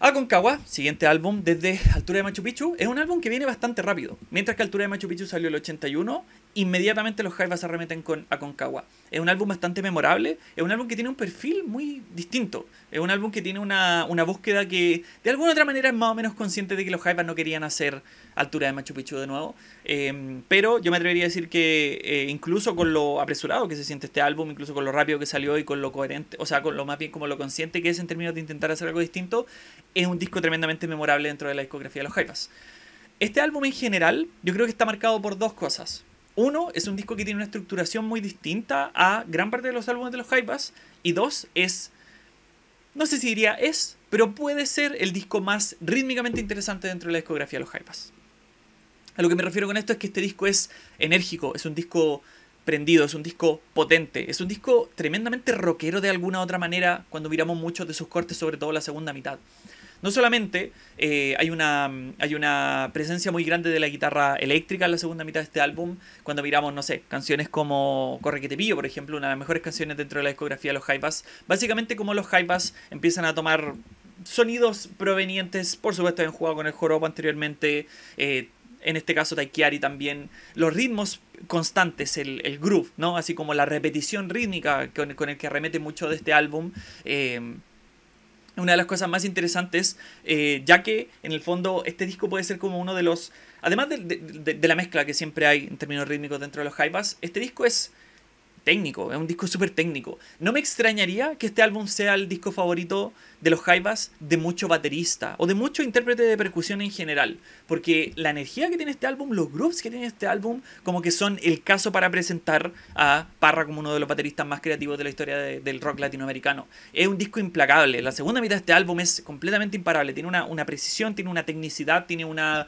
Aconcagua, siguiente álbum desde Altura de Machu Picchu, es un álbum que viene bastante rápido. Mientras que Altura de Machu Picchu salió el 81, inmediatamente los Jaivas se arremeten con Aconcagua. Es un álbum bastante memorable, es un álbum que tiene un perfil muy distinto. Es un álbum que tiene una, búsqueda que de alguna otra manera es más o menos consciente de que los Jaivas no querían hacer Altura de Machu Picchu de nuevo. Em, pero yo me atrevería a decir que eh, incluso con lo apresurado que se siente este álbum, incluso con lo rápido que salió y con lo coherente, o sea, con lo más bien como lo consciente que es en términos de intentar hacer algo distinto, es un disco tremendamente memorable dentro de la discografía de los Jaivas. Este álbum en general, yo creo que está marcado por dos cosas. Uno, es un disco que tiene una estructuración muy distinta a gran parte de los álbumes de los Jaivas. Y dos, es. No sé si diría es, pero puede ser el disco más rítmicamente interesante dentro de la discografía de los Jaivas. A lo que me refiero con esto es que este disco es enérgico, es un disco prendido, es un disco potente, es un disco tremendamente rockero de alguna otra manera cuando miramos muchos de sus cortes, sobre todo la segunda mitad. No solamente eh, hay, una, hay una presencia muy grande de la guitarra eléctrica en la segunda mitad de este álbum, cuando miramos, no sé, canciones como Corre que te pillo, por ejemplo, una de las mejores canciones dentro de la discografía de los Jaivas. Básicamente como los Jaivas empiezan a tomar sonidos provenientes, por supuesto, han jugado con el joropo anteriormente, eh, en este caso Taikiari también, los ritmos constantes, el, el, groove, ¿no? Así como la repetición rítmica con, con el que arremete mucho de este álbum. Eh, una de las cosas más interesantes, eh, ya que en el fondo este disco puede ser como uno de los, además de, de, la mezcla que siempre hay en términos rítmicos dentro de los hi este disco es técnico, es un disco súper técnico. No me extrañaría que este álbum sea el disco favorito de los Jaivas de mucho baterista o de mucho intérprete de percusión en general, porque la energía que tiene este álbum, los grooves que tiene este álbum, como que son el caso para presentar a Parra como uno de los bateristas más creativos de la historia del rock latinoamericano. Es un disco implacable, la segunda mitad de este álbum es completamente imparable, tiene una, una precisión, tiene una tecnicidad, tiene una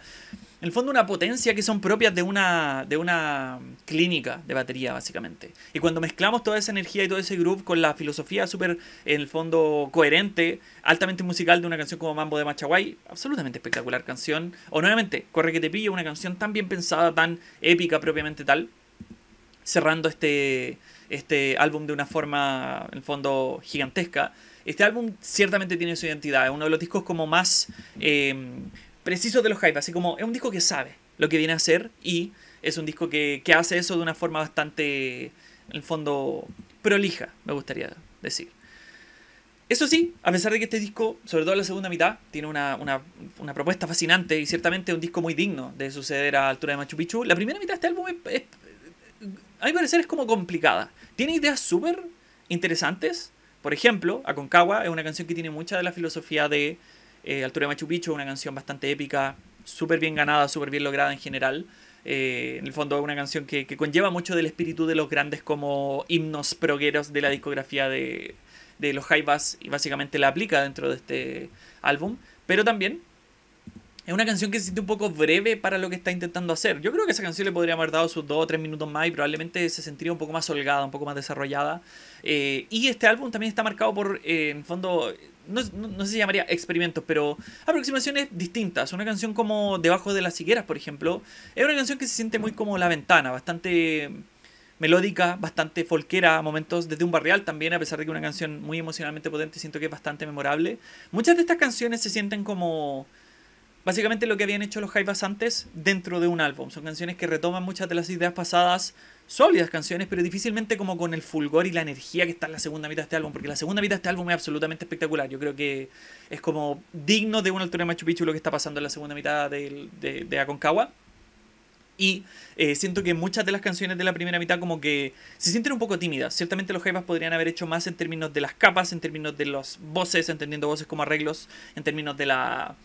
en el fondo una potencia que son propias de una, de una clínica de batería, básicamente. Y cuando mezclamos toda esa energía y todo ese groove con la filosofía súper, en el fondo, coherente, altamente musical de una canción como Mambo de Machaguay, absolutamente espectacular canción. O nuevamente, Corre que te pillo, una canción tan bien pensada, tan épica propiamente tal, cerrando este, este álbum de una forma, en el fondo, gigantesca. Este álbum ciertamente tiene su identidad, es uno de los discos como más... Eh, preciso de los hype, así como es un disco que sabe lo que viene a hacer y es un disco que, hace eso de una forma bastante, en el fondo, prolija, me gustaría decir. Eso sí, a pesar de que este disco, sobre todo en la segunda mitad, tiene una, propuesta fascinante y ciertamente un disco muy digno de suceder a altura de Machu Picchu, la primera mitad de este álbum es, a mi parecer es como complicada. Tiene ideas súper interesantes. Por ejemplo, Aconcagua es una canción que tiene mucha de la filosofía de eh, Altura de Machu Picchu, una canción bastante épica, súper bien ganada, súper bien lograda en general. Eh, en el fondo es una canción que, conlleva mucho del espíritu de los grandes como himnos progueros de la discografía de, de los Jaivas y básicamente la aplica dentro de este álbum. Pero también es una canción que se siente un poco breve para lo que está intentando hacer. Yo creo que esa canción le podría haber dado sus dos o tres minutos más y probablemente se sentiría un poco más holgada, un poco más desarrollada. Eh, y este álbum también está marcado por, en fondo, no, sé si llamaría experimentos, pero aproximaciones distintas. Una canción como Debajo de las higueras, por ejemplo, es una canción que se siente muy como La Ventana, bastante melódica, bastante folquera a momentos, desde un barrial también, a pesar de que es una canción muy emocionalmente potente, siento que es bastante memorable. Muchas de estas canciones se sienten como básicamente lo que habían hecho los Jaivas antes dentro de un álbum. Son canciones que retoman muchas de las ideas pasadas, sólidas canciones, pero difícilmente como con el fulgor y la energía que está en la segunda mitad de este álbum, porque la segunda mitad de este álbum es absolutamente espectacular. Yo creo que es como digno de una altura de Machu Picchu lo que está pasando en la segunda mitad de, de, Aconcagua. Y eh, siento que muchas de las canciones de la primera mitad como que se sienten un poco tímidas. Ciertamente los Jaivas podrían haber hecho más en términos de las capas, en términos de los voces, entendiendo voces como arreglos, en términos de la,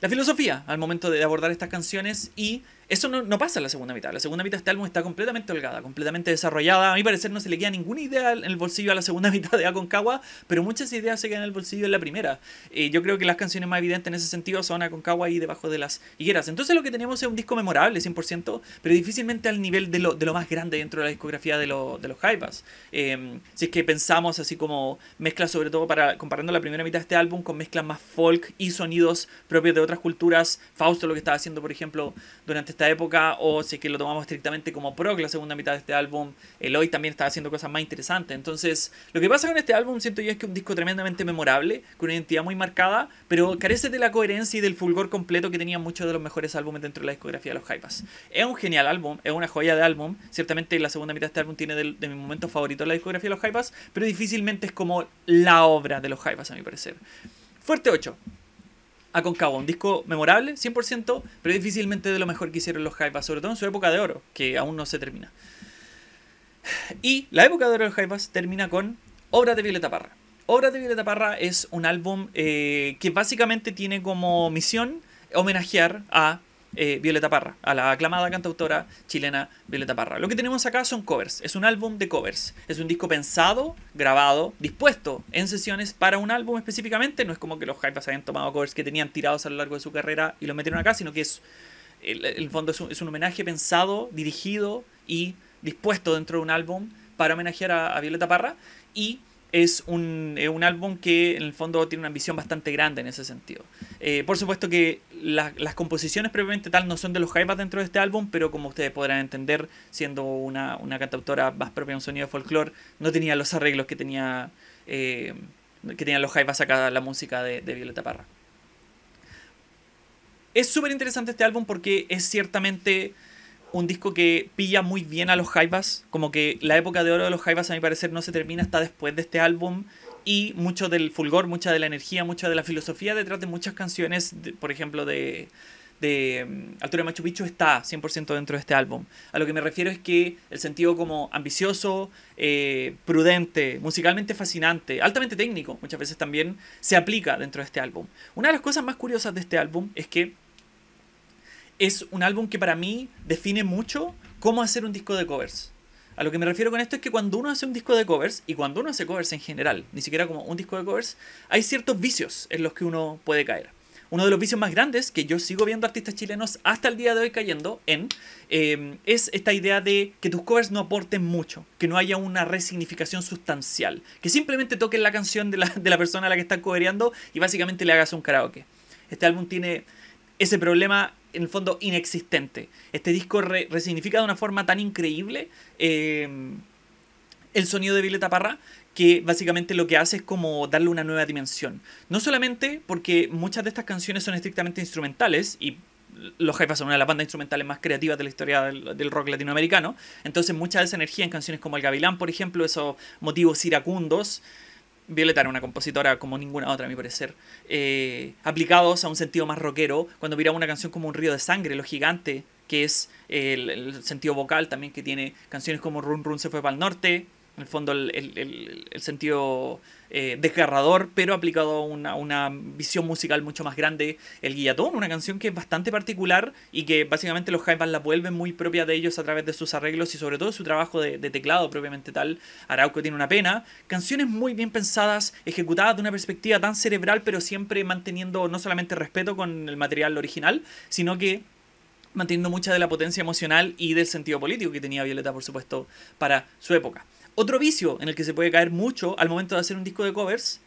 la filosofía al momento de abordar estas canciones y eso no, no, pasa en la segunda mitad. La segunda mitad de este álbum está completamente holgada, completamente desarrollada. A mi parecer no se le queda ninguna idea en el bolsillo a la segunda (laughs) mitad de Aconcagua, pero muchas ideas se quedan en el bolsillo en la primera. Eh, yo creo que las canciones más evidentes en ese sentido son Aconcagua y Debajo de las Higueras. Entonces lo que tenemos es un disco memorable, 100%, pero difícilmente al nivel de lo, de lo más grande dentro de la discografía de, lo, de los Jaivas. Eh, si es que pensamos así como mezclas, sobre todo para comparando la primera mitad de este álbum con mezclas más folk y sonidos propios de otras culturas. Fausto lo que estaba haciendo, por ejemplo, durante esta época, o si que lo tomamos estrictamente como prog, la segunda mitad de este álbum, Eloy también está haciendo cosas más interesantes. Entonces, lo que pasa con este álbum, siento yo, es que es un disco tremendamente memorable, con una identidad muy marcada, pero carece de la coherencia y del fulgor completo que tenían muchos de los mejores álbumes dentro de la discografía de los Hypas. Es un genial álbum, es una joya de álbum, ciertamente la segunda mitad de este álbum tiene de, de mis momentos favoritos la discografía de los Hypas, pero difícilmente es como la obra de los Hypas, a mi parecer. Fuerte 8. Aconcagua, un disco memorable, 100%, pero difícilmente de lo mejor que hicieron los Jaivas, sobre todo en su época de oro, que aún no se termina. Y la época de oro de los Jaivas termina con Obras de Violeta Parra. Obras de Violeta Parra es un álbum eh, que básicamente tiene como misión homenajear a eh, Violeta Parra, a la aclamada cantautora chilena Violeta Parra. Lo que tenemos acá son covers, es un álbum de covers, es un disco pensado, grabado, dispuesto en sesiones para un álbum específicamente, no es como que los Hypas hayan tomado covers que tenían tirados a lo largo de su carrera y lo metieron acá, sino que es, el, el fondo es un, es un, homenaje pensado, dirigido y dispuesto dentro de un álbum para homenajear a, a Violeta Parra. Y es un, un, álbum que en el fondo tiene una ambición bastante grande en ese sentido. Eh, por supuesto que la, las composiciones previamente tal no son de los Jaivas dentro de este álbum, pero como ustedes podrán entender, siendo una, una cantautora más propia de un sonido de folclore, no tenía los arreglos que tenía eh, que tenían los Jaivas acá la música de, de Violeta Parra. Es súper interesante este álbum porque es ciertamente un disco que pilla muy bien a los Jaivas, como que la época de oro de los Jaivas a mi parecer no se termina hasta después de este álbum y mucho del fulgor, mucha de la energía, mucha de la filosofía detrás de muchas canciones, por ejemplo de, de um, Altura de Machu Picchu está 100% dentro de este álbum. A lo que me refiero es que el sentido como ambicioso, eh, prudente, musicalmente fascinante, altamente técnico, muchas veces también se aplica dentro de este álbum. Una de las cosas más curiosas de este álbum es que es un álbum que para mí define mucho cómo hacer un disco de covers. A lo que me refiero con esto es que cuando uno hace un disco de covers, y cuando uno hace covers en general, ni siquiera como un disco de covers, hay ciertos vicios en los que uno puede caer. Uno de los vicios más grandes que yo sigo viendo artistas chilenos hasta el día de hoy cayendo en eh, es esta idea de que tus covers no aporten mucho, que no haya una resignificación sustancial, que simplemente toquen la canción de la, de la persona a la que están covereando y básicamente le hagas un karaoke. Este álbum tiene ese problema en el fondo inexistente. Este disco re resignifica de una forma tan increíble eh, el sonido de Violeta Parra que básicamente lo que hace es como darle una nueva dimensión. No solamente porque muchas de estas canciones son estrictamente instrumentales y los Jaivas son una de las bandas instrumentales más creativas de la historia del, del, rock latinoamericano. Entonces, mucha de esa energía en canciones como El Gavilán, por ejemplo, esos motivos iracundos, Violeta era una compositora como ninguna otra, a mi parecer. Eh, aplicados a un sentido más rockero, cuando miramos una canción como Un río de sangre, Lo gigante, que es el, el sentido vocal también que tiene canciones como Run Run se fue para el norte, en el fondo el, el, el sentido eh, desgarrador, pero aplicado a una, una, visión musical mucho más grande. El Guillatón, una canción que es bastante particular y que básicamente los Jaivas la vuelven muy propia de ellos a través de sus arreglos y sobre todo su trabajo de, de, teclado propiamente tal. Arauco tiene una pena. Canciones muy bien pensadas, ejecutadas de una perspectiva tan cerebral, pero siempre manteniendo no solamente respeto con el material original, sino que manteniendo mucha de la potencia emocional y del sentido político que tenía Violeta, por supuesto, para su época. Otro vicio en el que se puede caer mucho al momento de hacer un disco de covers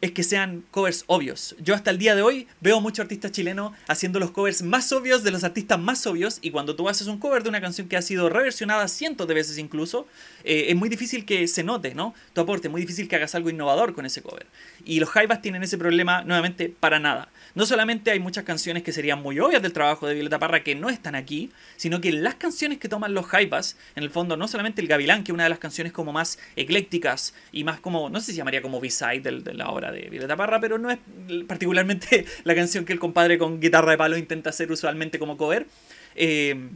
es que sean covers obvios. Yo hasta el día de hoy veo muchos artistas chilenos haciendo los covers más obvios de los artistas más obvios y cuando tú haces un cover de una canción que ha sido reversionada cientos de veces incluso, eh, es muy difícil que se note, ¿no? Tu aporte, es muy difícil que hagas algo innovador con ese cover. Y los Jaivas tienen ese problema nuevamente para nada. No solamente hay muchas canciones que serían muy obvias del trabajo de Violeta Parra que no están aquí, sino que las canciones que toman los Jaivas, en el fondo no solamente el Gavilán, que es una de las canciones como más eclécticas y más como, no sé si se llamaría como B-side de, de la obra de Violeta Parra, pero no es particularmente (laughs) la canción que el compadre con guitarra de palo intenta hacer usualmente como cover. Eh,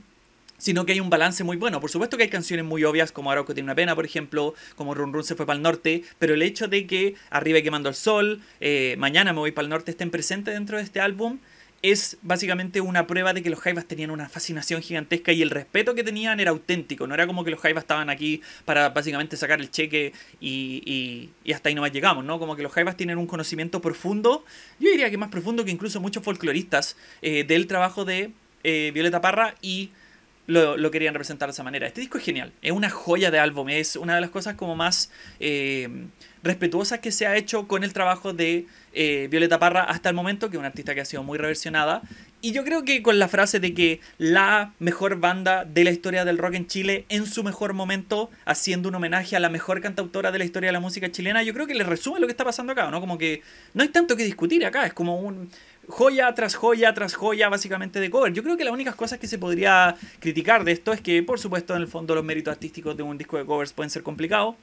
sino que hay un balance muy bueno. Por supuesto que hay canciones muy obvias, como Arauco tiene una pena, por ejemplo, como Run Run se fue para el norte, pero el hecho de que Arriba quemando el sol, eh, Mañana me voy para el norte estén presentes dentro de este álbum, es básicamente una prueba de que los Jaivas tenían una fascinación gigantesca y el respeto que tenían era auténtico. No era como que los Jaivas estaban aquí para básicamente sacar el cheque y, y, hasta ahí nomás llegamos, ¿no? Como que los Jaivas tienen un conocimiento profundo, yo diría que más profundo que incluso muchos folcloristas, eh, del trabajo de eh, Violeta Parra y lo, querían representar de esa manera. Este disco es genial, es una joya de álbum, es una de las cosas como más eh, respetuosas que se ha hecho con el trabajo de eh, Violeta Parra hasta el momento, que es una artista que ha sido muy reversionada. Y yo creo que con la frase de que la mejor banda de la historia del rock en Chile en su mejor momento, haciendo un homenaje a la mejor cantautora de la historia de la música chilena, yo creo que le resume lo que está pasando acá, ¿no? Como que no hay tanto que discutir acá, es como un joya tras joya tras joya básicamente de cover. Yo creo que las únicas cosas que se podría criticar de esto es que, por supuesto, en el fondo los méritos artísticos de un disco de covers pueden ser complicados.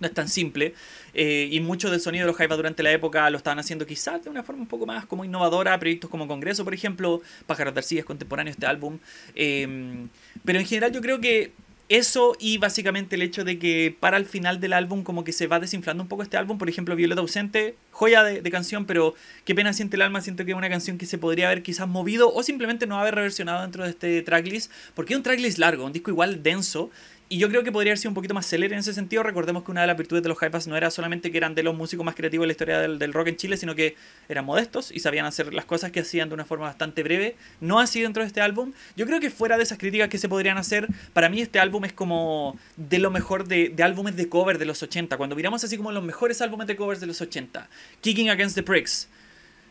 No es tan simple. Eh, y mucho del sonido de los Jaivas durante la época lo estaban haciendo quizás de una forma un poco más como innovadora. Proyectos como Congreso, por ejemplo. Pájaros de Arcilla contemporáneo este álbum. Eh, pero en general yo creo que eso y básicamente el hecho de que para el final del álbum como que se va desinflando un poco este álbum. Por ejemplo, Violeta Ausente, joya de, canción, pero qué pena siente el alma. Siento que es una canción que se podría haber quizás movido o simplemente no haber reversionado dentro de este tracklist. Porque es un tracklist largo, un disco igual denso. Y yo creo que podría haber sido un poquito más celere en ese sentido. Recordemos que una de las virtudes de los Hypas no era solamente que eran de los músicos más creativos de la historia del, rock en Chile, sino que eran modestos y sabían hacer las cosas que hacían de una forma bastante breve. No así dentro de este álbum. Yo creo que fuera de esas críticas que se podrían hacer, para mí este álbum es como de lo mejor de, de álbumes de cover de los 80. Cuando miramos así como los mejores álbumes de covers de los 80. Kicking Against the Pricks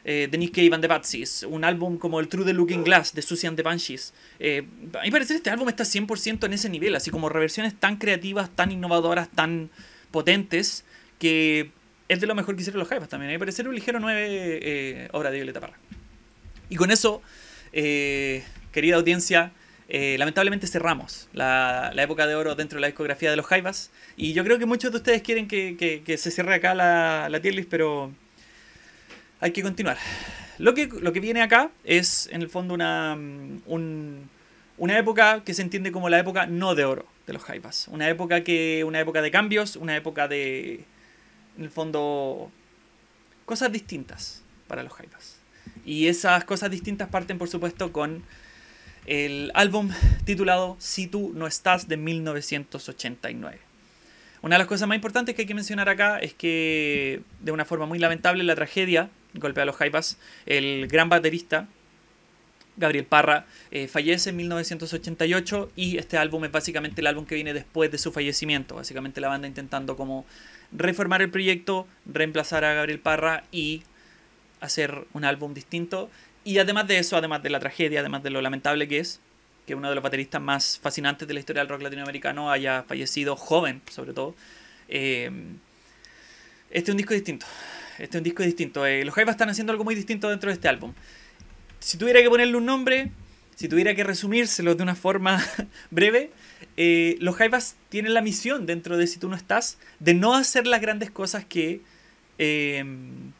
eh, de Nick Cave and the un álbum como el True the Looking Glass de Susie and the Banshees. Eh, a mí parece que este álbum está 100% en ese nivel, así como reversiones tan creativas, tan innovadoras, tan potentes, que es de lo mejor que hicieron los Jaivas también. A mí me parece un ligero 9 eh, obra de Violeta Parra. Y con eso, eh, querida audiencia, lamentablemente cerramos la, época de oro dentro de la discografía de los Jaivas. Y yo creo que muchos de ustedes quieren que, se cierre acá la, la tier list, pero hay que continuar. Lo que, lo que viene acá es, en el fondo, una, mm, una época que se entiende como la época no de oro de los Hypas. Una época, que, una época de cambios, una época de, en el fondo, cosas distintas para los Hypas. Y esas cosas distintas parten, por supuesto, con el álbum titulado Si tú no estás de 1989. Una de las cosas más importantes que hay que mencionar acá es que, de una forma muy lamentable, la tragedia golpea a los Jaivas. El gran baterista Gabriel Parra eh, fallece en 1988 y este álbum es básicamente el álbum que viene después de su fallecimiento. Básicamente la banda intentando como reformar el proyecto, reemplazar a Gabriel Parra y hacer un álbum distinto. Y además de eso, además de la tragedia, además de lo lamentable que es, que uno de los bateristas más fascinantes de la historia del rock latinoamericano haya fallecido joven, sobre todo. Eh, este es un disco distinto. Este es un disco distinto. Eh, los Jaivas están haciendo algo muy distinto dentro de este álbum. Si tuviera que ponerle un nombre, si tuviera que resumírselo de una forma (laughs) breve, eh, los Jaivas tienen la misión dentro de Si tú no estás de no hacer las grandes cosas que em,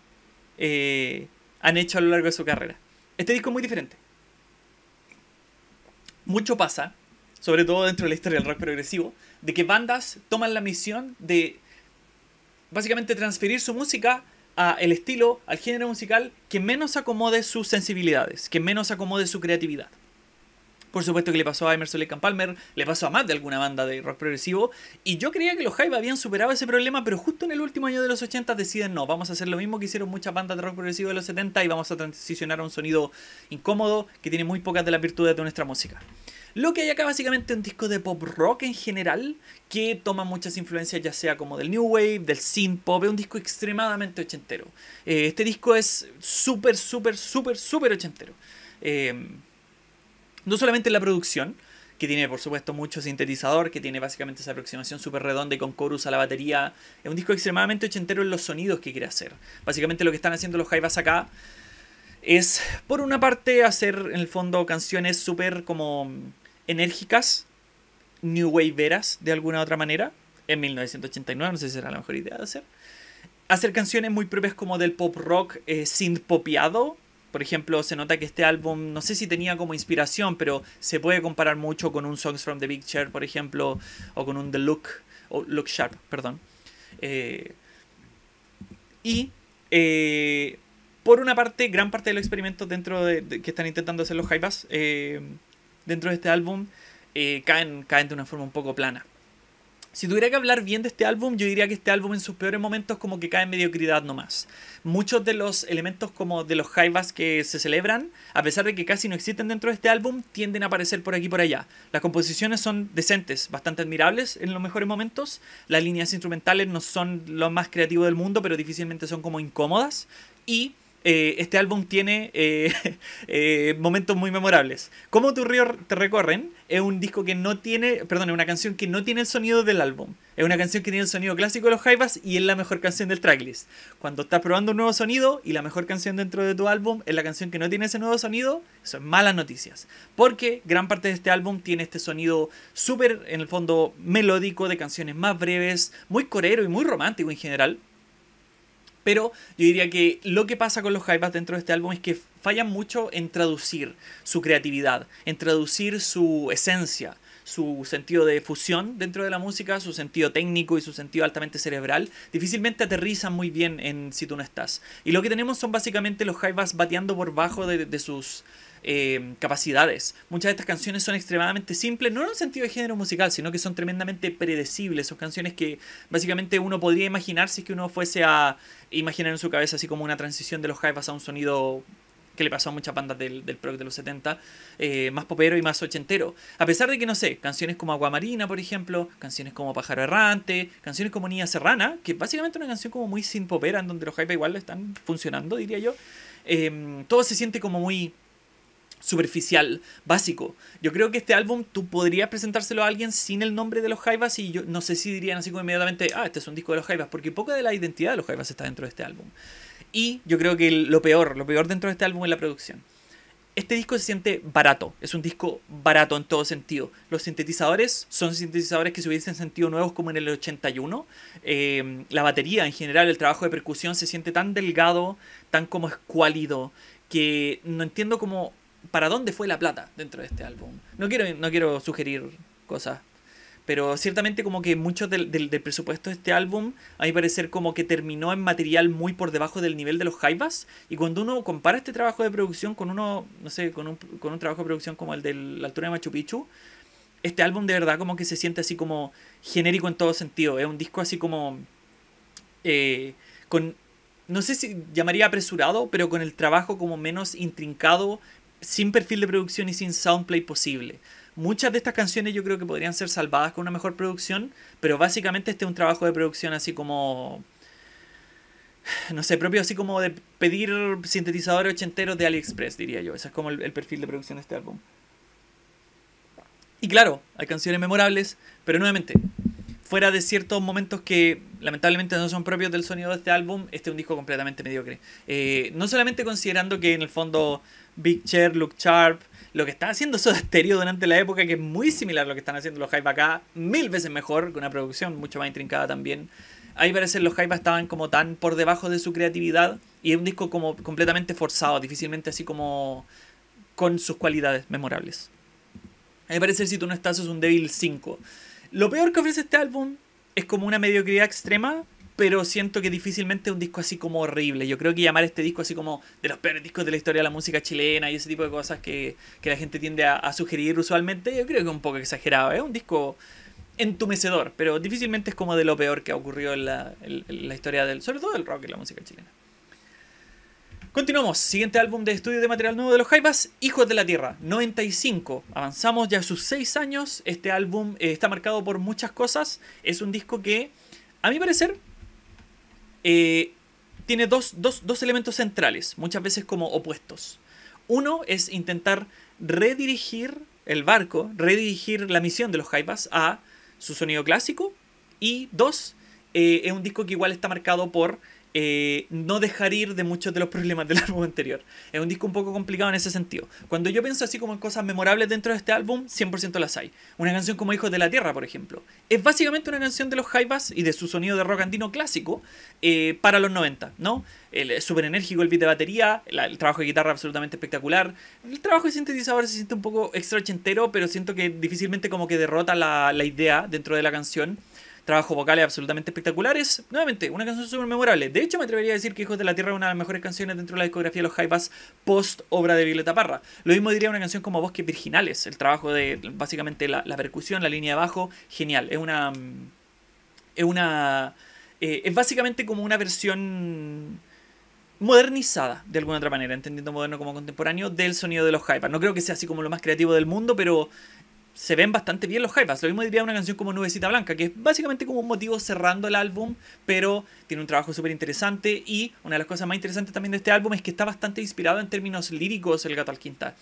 eh, han hecho a lo largo de su carrera. Este disco es muy diferente. Mucho pasa, sobre todo dentro de la historia del rock progresivo, de que bandas toman la misión de básicamente transferir su música a el estilo, al género musical que menos acomode sus sensibilidades, que menos acomode su creatividad. Por supuesto que le pasó a Emerson Lake Palmer, le pasó a más de alguna banda de rock progresivo, y yo creía que los Hive habían superado ese problema, pero justo en el último año de los 80 deciden no, vamos a hacer lo mismo que hicieron muchas bandas de rock progresivo de los 70 y vamos a transicionar a un sonido incómodo que tiene muy pocas de las virtudes de nuestra música. Lo que hay acá básicamente es un disco de pop rock en general que toma muchas influencias ya sea como del new wave, del synth pop, es un disco extremadamente ochentero. Eh, este disco es súper, súper, súper, súper ochentero. Eh, no solamente la producción, que tiene por supuesto mucho sintetizador, que tiene básicamente esa aproximación súper redonda y con chorus a la batería. Es un disco extremadamente ochentero en los sonidos que quiere hacer. Básicamente lo que están haciendo los Jaivas acá es, por una parte, hacer en el fondo canciones súper como enérgicas, new waveras de alguna otra manera, en 1989, no sé si será la mejor idea de hacer. Hacer canciones muy propias como del pop rock eh, synth popeado, Por ejemplo, se nota que este álbum, no sé si tenía como inspiración, pero se puede comparar mucho con un Songs from the Big Chair, por ejemplo, o con un The Look, o Look Sharp, perdón. Eh, y eh, por una parte, gran parte de los experimentos dentro de, que están intentando hacer los Jaivas eh, dentro de este álbum caen, caen de una forma un poco plana. Si tuviera que hablar bien de este álbum, yo diría que este álbum en sus peores momentos como que cae en mediocridad nomás. Muchos de los elementos como de los jaivas que se celebran, a pesar de que casi no existen dentro de este álbum, tienden a aparecer por aquí y por allá. Las composiciones son decentes, bastante admirables en los mejores momentos. Las líneas instrumentales no son lo más creativo del mundo, pero difícilmente son como incómodas. Y eh, este álbum tiene eh, (laughs) eh, momentos muy memorables. Como tu río te recorren es un disco que no tiene, perdón, una canción que no tiene el sonido del álbum. Es una canción que tiene el sonido clásico de los Jaivas y es la mejor canción del tracklist. Cuando estás probando un nuevo sonido y la mejor canción dentro de tu álbum es la canción que no tiene ese nuevo sonido, es malas noticias. Porque gran parte de este álbum tiene este sonido súper, en el fondo, melódico, de canciones más breves, muy corero y muy romántico en general pero yo diría que lo que pasa con los Jaivas dentro de este álbum es que fallan mucho en traducir su creatividad, en traducir su esencia, su sentido de fusión dentro de la música, su sentido técnico y su sentido altamente cerebral, difícilmente aterrizan muy bien en Si tú no estás. Y lo que tenemos son básicamente los Jaivas bateando por bajo de sus eh, capacidades. Muchas de estas canciones son extremadamente simples, no en un sentido de género musical, sino que son tremendamente predecibles. Son canciones que básicamente uno podría imaginar si es que uno fuese a imaginar en su cabeza así como una transición de los Jaivas a un sonido que le pasó a muchas bandas del, del prog de los 70, eh, más popero y más ochentero. A pesar de que, no sé, canciones como Aguamarina, por ejemplo, canciones como Pájaro Errante, canciones como Niña Serrana, que básicamente una canción como muy sin popera, en donde los Jaivas igual están funcionando, diría yo. Eh, todo se siente como muy superficial, básico. Yo creo que este álbum tú podrías presentárselo a alguien sin el nombre de los Jaivas y yo no sé si dirían así como inmediatamente, ah, este es un disco de los Jaivas, porque poco de la identidad de los Jaivas está dentro de este álbum. Y yo creo que lo peor, lo peor dentro de este álbum es la producción. Este disco se siente barato, es un disco barato en todo sentido. Los sintetizadores son sintetizadores que se hubiesen sentido nuevos como en el 81. Eh, la batería en general, el trabajo de percusión se siente tan delgado, tan como escuálido, que no entiendo cómo para dónde fue la plata dentro de este álbum. No quiero, no quiero sugerir cosas, pero ciertamente como que mucho del, del, presupuesto de este álbum, a mi parecer como que terminó en material muy por debajo del nivel de los Jaivas, y cuando uno compara este trabajo de producción con uno, no sé, con un, con un trabajo de producción como el de la altura de Machu Picchu, este álbum de verdad como que se siente así como genérico en todo sentido, es un disco así como... Eh, con no sé si llamaría apresurado, pero con el trabajo como menos intrincado, sin perfil de producción y sin soundplay posible. Muchas de estas canciones yo creo que podrían ser salvadas con una mejor producción, pero básicamente este es un trabajo de producción así como... (sighs) No sé, propio así como de pedir sintetizadores ochenteros de AliExpress, diría yo. Ese es como el, perfil de producción de este álbum. Y claro, hay canciones memorables, pero nuevamente, fuera de ciertos momentos que lamentablemente no son propios del sonido de este álbum, este es un disco completamente mediocre. Eh, no solamente considerando que en el fondo Big Chair, Look Sharp, lo que está haciendo Soda Stereo durante la época, que es muy similar a lo que están haciendo los Hype acá, mil veces mejor, con una producción mucho más intrincada también. Ahí parece que los Hype estaban como tan por debajo de su creatividad y es un disco como completamente forzado, difícilmente así como con sus cualidades memorables. A parece que si tú no estás es un débil 5. Lo peor que ofrece este álbum es como una mediocridad extrema, pero siento que difícilmente un disco así como horrible. Yo creo que llamar este disco así como de los peores discos de la historia de la música chilena y ese tipo de cosas que, la gente tiende a, sugerir usualmente, yo creo que es un poco exagerado. Es un disco entumecedor, pero difícilmente es como de lo peor que ha ocurrido en la, historia del, sobre todo del rock y la música chilena. Continuamos, siguiente álbum de estudio de material nuevo de los Jaivas, Hijos de la Tierra, 95. Avanzamos ya sus 6 años. Este álbum eh, está marcado por muchas cosas. Es un disco que, a mi parecer, eh, tiene dos, elementos centrales, muchas veces como opuestos. Uno es intentar redirigir el barco, redirigir la misión de los Jaivas a su sonido clásico. Y dos, eh, es un disco que igual está marcado por eh, no dejar ir de muchos de los problemas del (laughs) álbum anterior. Es un disco un poco complicado en ese sentido. Cuando yo pienso así como en cosas memorables dentro de este álbum, 100% las hay. Una canción como Hijos de la Tierra, por ejemplo. Es básicamente una canción de los Jaivas y de su sonido de rock andino clásico eh, para los 90, ¿no? El, súper enérgico el beat de batería, el trabajo de guitarra absolutamente espectacular. El trabajo de sintetizador se siente un poco extra ochentero, pero siento que difícilmente como que derrota la, la idea dentro de la canción trabajos vocales absolutamente espectaculares. Nuevamente, una canción súper memorable. De hecho, me atrevería a decir que Hijos de la Tierra es una de las mejores canciones dentro de la discografía de los Jaivas post obra de Violeta Parra. Lo mismo diría una canción como Bosques Virginales. El trabajo de básicamente la, percusión, la línea de bajo, genial. Es una. Es una. Eh, es básicamente como una versión modernizada, de alguna otra manera, entendiendo moderno como contemporáneo, del sonido de los Jaivas. No creo que sea así como lo más creativo del mundo, pero se ven bastante bien los hypas. Lo mismo diría una canción como Nubecita Blanca, que es básicamente como un motivo cerrando el álbum, pero tiene un trabajo súper interesante. Y una de las cosas más interesantes también de este álbum es que está bastante inspirado en términos líricos el Gato al Quinta.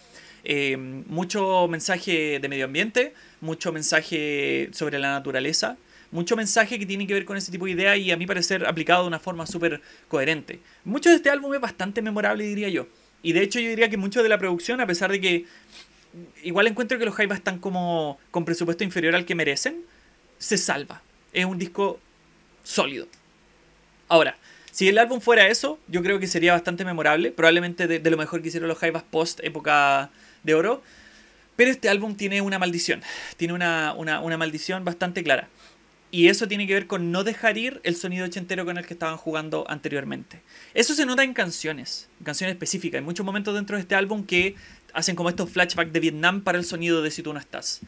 Eh, mucho mensaje de medio ambiente, mucho mensaje sobre la naturaleza, mucho mensaje que tiene que ver con ese tipo de idea y a mi parecer aplicado de una forma súper coherente. Mucho de este álbum es bastante memorable, diría yo. Y de hecho yo diría que mucho de la producción, a pesar de que igual encuentro que los Jaivas están como con presupuesto inferior al que merecen, se salva. Es un disco sólido. Ahora, si el álbum fuera eso, yo creo que sería bastante memorable, probablemente de, lo mejor que hicieron los Jaivas post época de oro. Pero este álbum tiene una maldición, tiene una, una maldición bastante clara. Y eso tiene que ver con no dejar ir el sonido ochentero con el que estaban jugando anteriormente. Eso se nota en canciones, en canciones específicas. Hay muchos momentos dentro de este álbum que hacen como estos flashbacks de Vietnam para el sonido de Si tú no estás.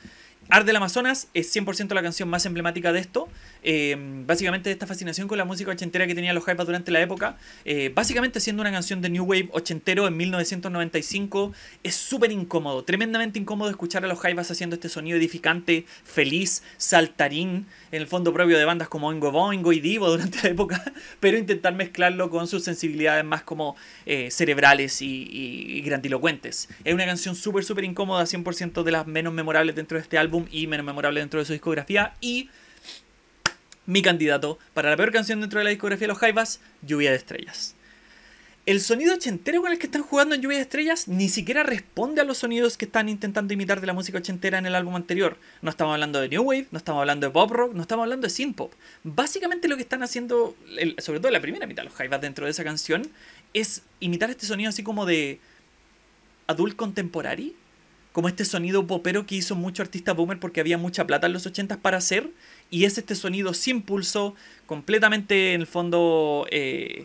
Art del Amazonas es 100% la canción más emblemática de esto. Eh, básicamente esta fascinación con la música ochentera que tenían los Hypas durante la época. Eh, básicamente siendo una canción de New Wave ochentero en 1995. Es súper incómodo, tremendamente incómodo escuchar a los Hypas haciendo este sonido edificante, feliz, saltarín, en el fondo propio de bandas como Oingo Boingo y Divo durante (laughs) la época, pero intentar mezclarlo con sus sensibilidades más como eh, cerebrales y, y, grandilocuentes. Es una canción súper, súper incómoda, 100% de las menos memorables dentro de este álbum y menos memorable dentro de su discografía. Y mi candidato para la peor canción dentro de la discografía de los Jaivas, Lluvia de Estrellas. El sonido ochentero con el que están jugando en Lluvia de Estrellas ni siquiera responde a los sonidos que están intentando imitar de la música ochentera en el álbum anterior. No estamos hablando de New Wave, no estamos hablando de pop rock, no estamos hablando de synth pop. Básicamente lo que están haciendo, sobre todo la primera mitad los Jaivas dentro de esa canción, es imitar este sonido así como de adult contemporary, como este sonido popero que hizo mucho artista boomer porque había mucha plata en los 80 para hacer. Y es este sonido sin pulso, completamente en el fondo eh,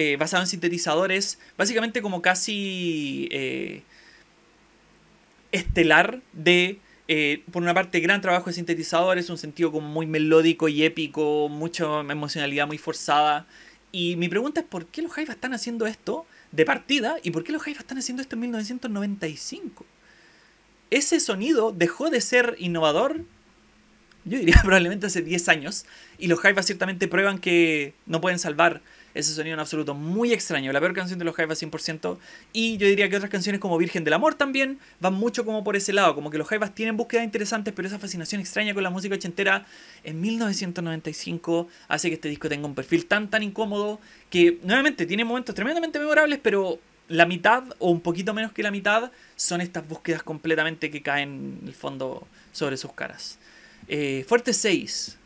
eh, basado en sintetizadores, básicamente como casi eh, estelar de, por una parte, gran trabajo de sintetizadores, un sentido como muy melódico y épico, mucha emocionalidad muy forzada. Y mi pregunta es, ¿por qué los Jaivas están haciendo esto de partida? ¿Y por qué los Jaivas están haciendo esto en 1995? ese sonido dejó de ser innovador, yo diría (laughs) probablemente hace 10 años, y los Jaivas ciertamente prueban que no pueden salvar ese sonido en absoluto. Muy extraño, la peor canción de los Jaivas 100%, y yo diría que otras canciones como Virgen del Amor también van mucho como por ese lado, como que los Jaivas tienen búsquedas interesantes, pero esa fascinación extraña con la música ochentera en 1995 hace que este disco tenga un perfil tan tan incómodo que nuevamente tiene momentos tremendamente memorables, pero la mitad o un poquito menos que la mitad son estas búsquedas completamente que caen en el fondo sobre sus caras. Eh, Fuerte 6.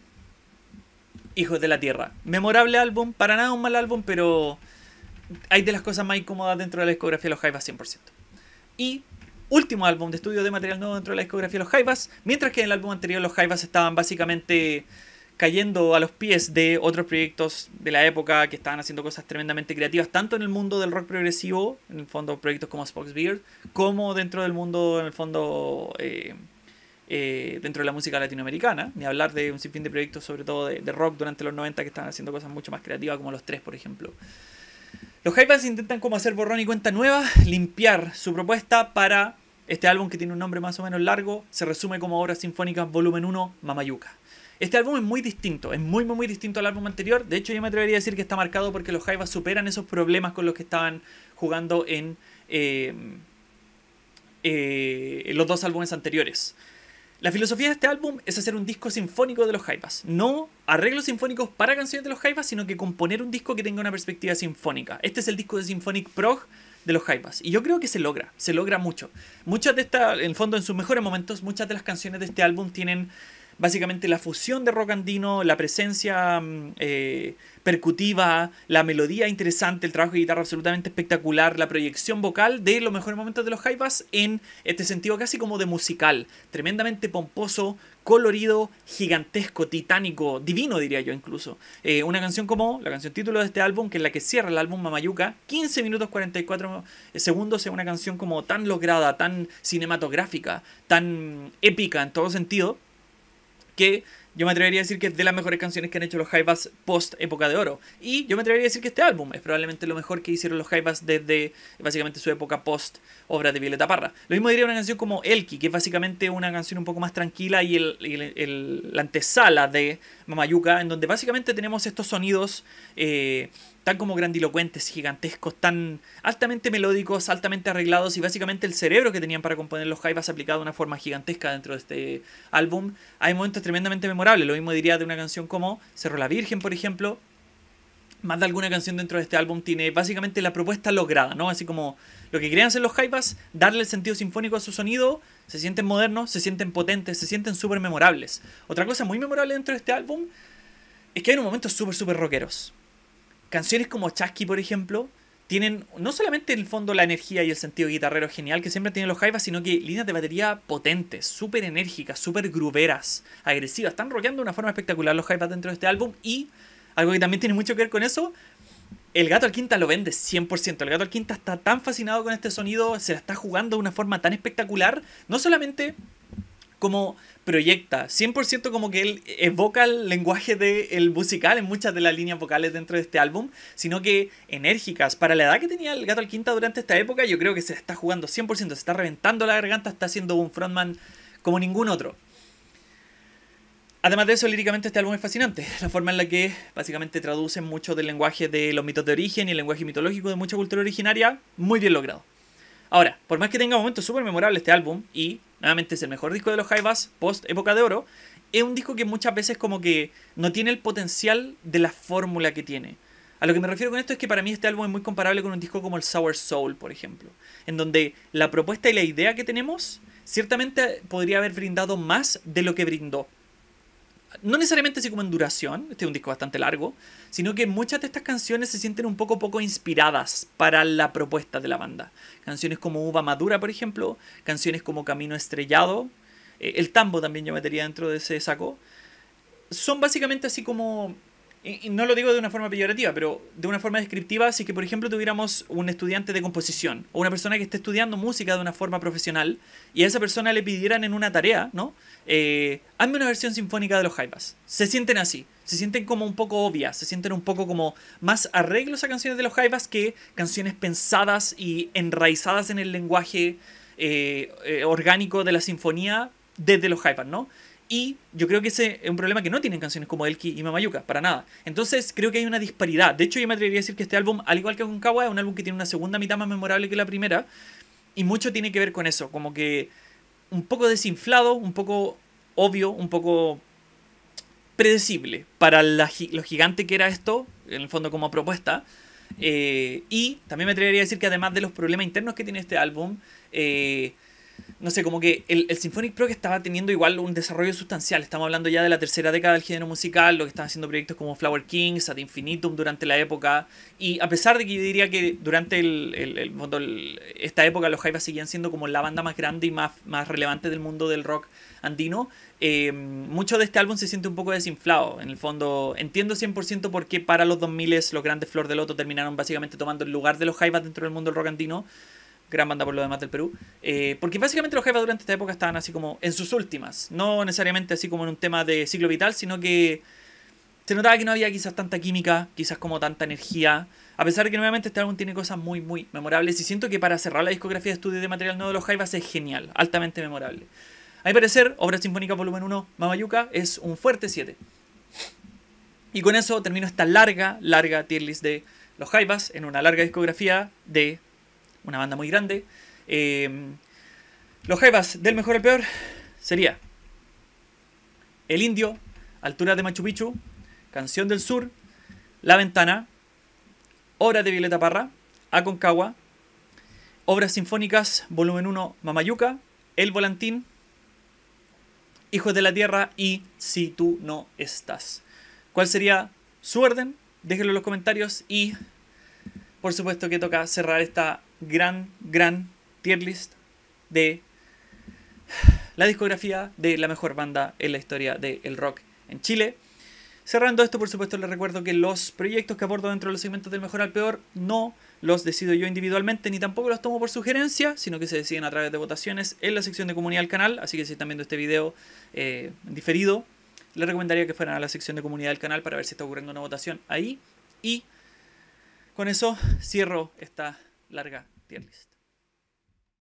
Hijos de la Tierra. Memorable álbum, para nada un mal álbum, pero hay de las cosas más incómodas dentro de la discografía de los Jaivas 100%. Y último álbum de estudio de material nuevo dentro de la discografía de los Jaivas, mientras que en el álbum anterior los Jaivas estaban básicamente cayendo a los pies de otros proyectos de la época que estaban haciendo cosas tremendamente creativas, tanto en el mundo del rock progresivo, en el fondo proyectos como Spock's Beard, como dentro del mundo, en el fondo, eh, eh, dentro de la música latinoamericana, ni hablar de un sinfín de proyectos, sobre todo de, rock durante los 90, que estaban haciendo cosas mucho más creativas, como los tres, por ejemplo. Los Hypers intentan como hacer borrón y cuenta nueva, limpiar su propuesta para este álbum que tiene un nombre más o menos largo, se resume como Obras Sinfónicas Volumen 1, Mamayuca. Este álbum es muy distinto, es muy, muy, muy distinto al álbum anterior. De hecho, yo me atrevería a decir que está marcado porque los Jaivas superan esos problemas con los que estaban jugando en, eh, eh, los dos álbumes anteriores. La filosofía de este álbum es hacer un disco sinfónico de los Jaivas. No arreglos sinfónicos para canciones de los Jaivas, sino que componer un disco que tenga una perspectiva sinfónica. Este es el disco de Symphonic Prog de los Jaivas. Y yo creo que se logra, se logra mucho. Muchas de estas, en el fondo, en sus mejores momentos, muchas de las canciones de este álbum tienen básicamente la fusión de rock andino, la presencia mm, eh, percutiva, la melodía interesante, el trabajo de guitarra absolutamente espectacular, la proyección vocal de los mejores momentos de los Jaivas en este sentido casi como de musical, tremendamente pomposo, colorido, gigantesco, titánico, divino diría yo incluso. Eh, una canción como la canción título de este álbum, que es la que cierra el álbum Mamayuca, 15 minutos 44 segundos, es una canción como tan lograda, tan cinematográfica, tan épica en todo sentido, que yo me atrevería a decir que es de las mejores canciones que han hecho los Jaivas post época de oro. Y yo me atrevería a decir que este álbum es probablemente lo mejor que hicieron los Jaivas desde básicamente su época post obra de Violeta Parra. Lo mismo diría una canción como Elki, que es básicamente una canción un poco más tranquila y, el, la antesala de Mamayuca, en donde básicamente tenemos estos sonidos. Eh, tan como grandilocuentes, gigantescos, tan altamente melódicos, altamente arreglados y básicamente el cerebro que tenían para componer los Jaivas aplicado de una forma gigantesca dentro de este álbum. Hay momentos tremendamente memorables, lo mismo diría de una canción como Cerro la Virgen, por ejemplo. Más de alguna canción dentro de este álbum tiene básicamente la propuesta lograda, ¿no? Así como lo que querían hacer los Jaivas, darle el sentido sinfónico a su sonido, se sienten modernos, se sienten potentes, se sienten súper memorables. Otra cosa muy memorable dentro de este álbum es que hay unos momentos súper, súper rockeros canciones como Chasky, por ejemplo, tienen no solamente en el fondo la energía y el sentido guitarrero genial que siempre tienen los Jaivas, sino que líneas de batería potentes, súper enérgicas, súper gruberas, agresivas. Están rockeando de una forma espectacular los Jaivas dentro de este álbum y algo que también tiene mucho que ver con eso, el gato al quinta lo vende 100%. El gato al quinta está tan fascinado con este sonido, se la está jugando de una forma tan espectacular, no solamente como proyecta, 100% como que él evoca el lenguaje del musical en muchas de las líneas vocales dentro de este álbum, sino que enérgicas. Para la edad que tenía el gato al quinta durante esta época, yo creo que se está jugando 100%, se está reventando la garganta, está siendo un frontman como ningún otro. Además de eso, líricamente este álbum es fascinante. La forma en la que básicamente traduce mucho del lenguaje de los mitos de origen y el lenguaje mitológico de mucha cultura originaria, muy bien logrado. Ahora, por más que tenga momentos súper memorables este álbum, y nuevamente es el mejor disco de los Jaivas post época de oro, es un disco que muchas veces como que no tiene el potencial de la fórmula que tiene. A lo que me refiero con esto es que para mí este álbum es muy comparable con un disco como el Sour Soul, por ejemplo, en donde la propuesta y la idea que tenemos ciertamente podría haber brindado más de lo que brindó no necesariamente así como en duración, este es un disco bastante largo, sino que muchas de estas canciones se sienten un poco poco inspiradas para la propuesta de la banda. Canciones como Uva Madura, por ejemplo, canciones como Camino Estrellado, eh, el tambo también yo metería dentro de ese saco, son básicamente así como y no lo digo de una forma peyorativa, pero de una forma descriptiva, si que por ejemplo tuviéramos un estudiante de composición o una persona que esté estudiando música de una forma profesional y a esa persona le pidieran en una tarea, ¿no? Eh, hazme una versión sinfónica de los Jaivas. Se sienten así, se sienten como un poco obvias, se sienten un poco como más arreglos a canciones de los Jaivas que canciones pensadas y enraizadas en el lenguaje eh, eh, orgánico de la sinfonía desde los Jaivas, ¿no? Y yo creo que ese es un problema que no tienen canciones como Elki y Mamayuca, para nada. Entonces creo que hay una disparidad. De hecho, yo me atrevería a decir que este álbum, al igual que Kawa, es un álbum que tiene una segunda mitad más memorable que la primera. Y mucho tiene que ver con eso, como que un poco desinflado, un poco obvio, un poco predecible para lo gigante que era esto, en el fondo como propuesta. Eh, y también me atrevería a decir que además de los problemas internos que tiene este álbum, eh, no sé, como que el, el Symphonic Pro que estaba teniendo igual un desarrollo sustancial. Estamos hablando ya de la tercera década del género musical, lo que están haciendo proyectos como Flower Kings, Ad Infinitum durante la época. Y a pesar de que yo diría que durante el, el, esta época los Jaivas seguían siendo como la banda más grande y más, más relevante del mundo del rock andino, eh, mucho de este álbum se siente un poco desinflado. En el fondo, entiendo 100% por qué para los 2000 los grandes Flor de Loto terminaron básicamente tomando el lugar de los Jaivas dentro del mundo del rock andino gran banda por lo demás del Perú. Eh, porque básicamente los Jaivas durante esta época estaban así como en sus últimas. No necesariamente así como en un tema de ciclo vital, sino que se notaba que no había quizás tanta química, quizás como tanta energía. A pesar de que nuevamente este álbum tiene cosas muy, muy memorables. Y siento que para cerrar la discografía de estudio de material nuevo de los Jaivas es genial, altamente memorable. A mi parecer, Obra Sinfónica Volumen 1, Mamayuca, es un fuerte 7. Y con eso termino esta larga, larga tier list de los Jaivas en una larga discografía de una banda muy grande. Eh, los Jaivas, del mejor al peor, sería El Indio, Altura de Machu Picchu, Canción del Sur, La Ventana, Obras de Violeta Parra, Aconcagua, Obras Sinfónicas, Volumen 1, Mamayuca, El Volantín, Hijos de la Tierra y Si tú no estás. ¿Cuál sería su orden? Déjenlo en los comentarios y por supuesto que toca cerrar esta gran, gran tier list de la discografía de la mejor banda en la historia del rock en Chile. Cerrando esto, por supuesto, les recuerdo que los proyectos que abordo dentro de los segmentos del mejor al peor no los decido yo individualmente ni tampoco los tomo por sugerencia, sino que se deciden a través de votaciones en la sección de comunidad del canal. Así que si están viendo este video eh, diferido, les recomendaría que fueran a la sección de comunidad del canal para ver si está ocurriendo una votación ahí. Y con eso cierro esta larga tier list.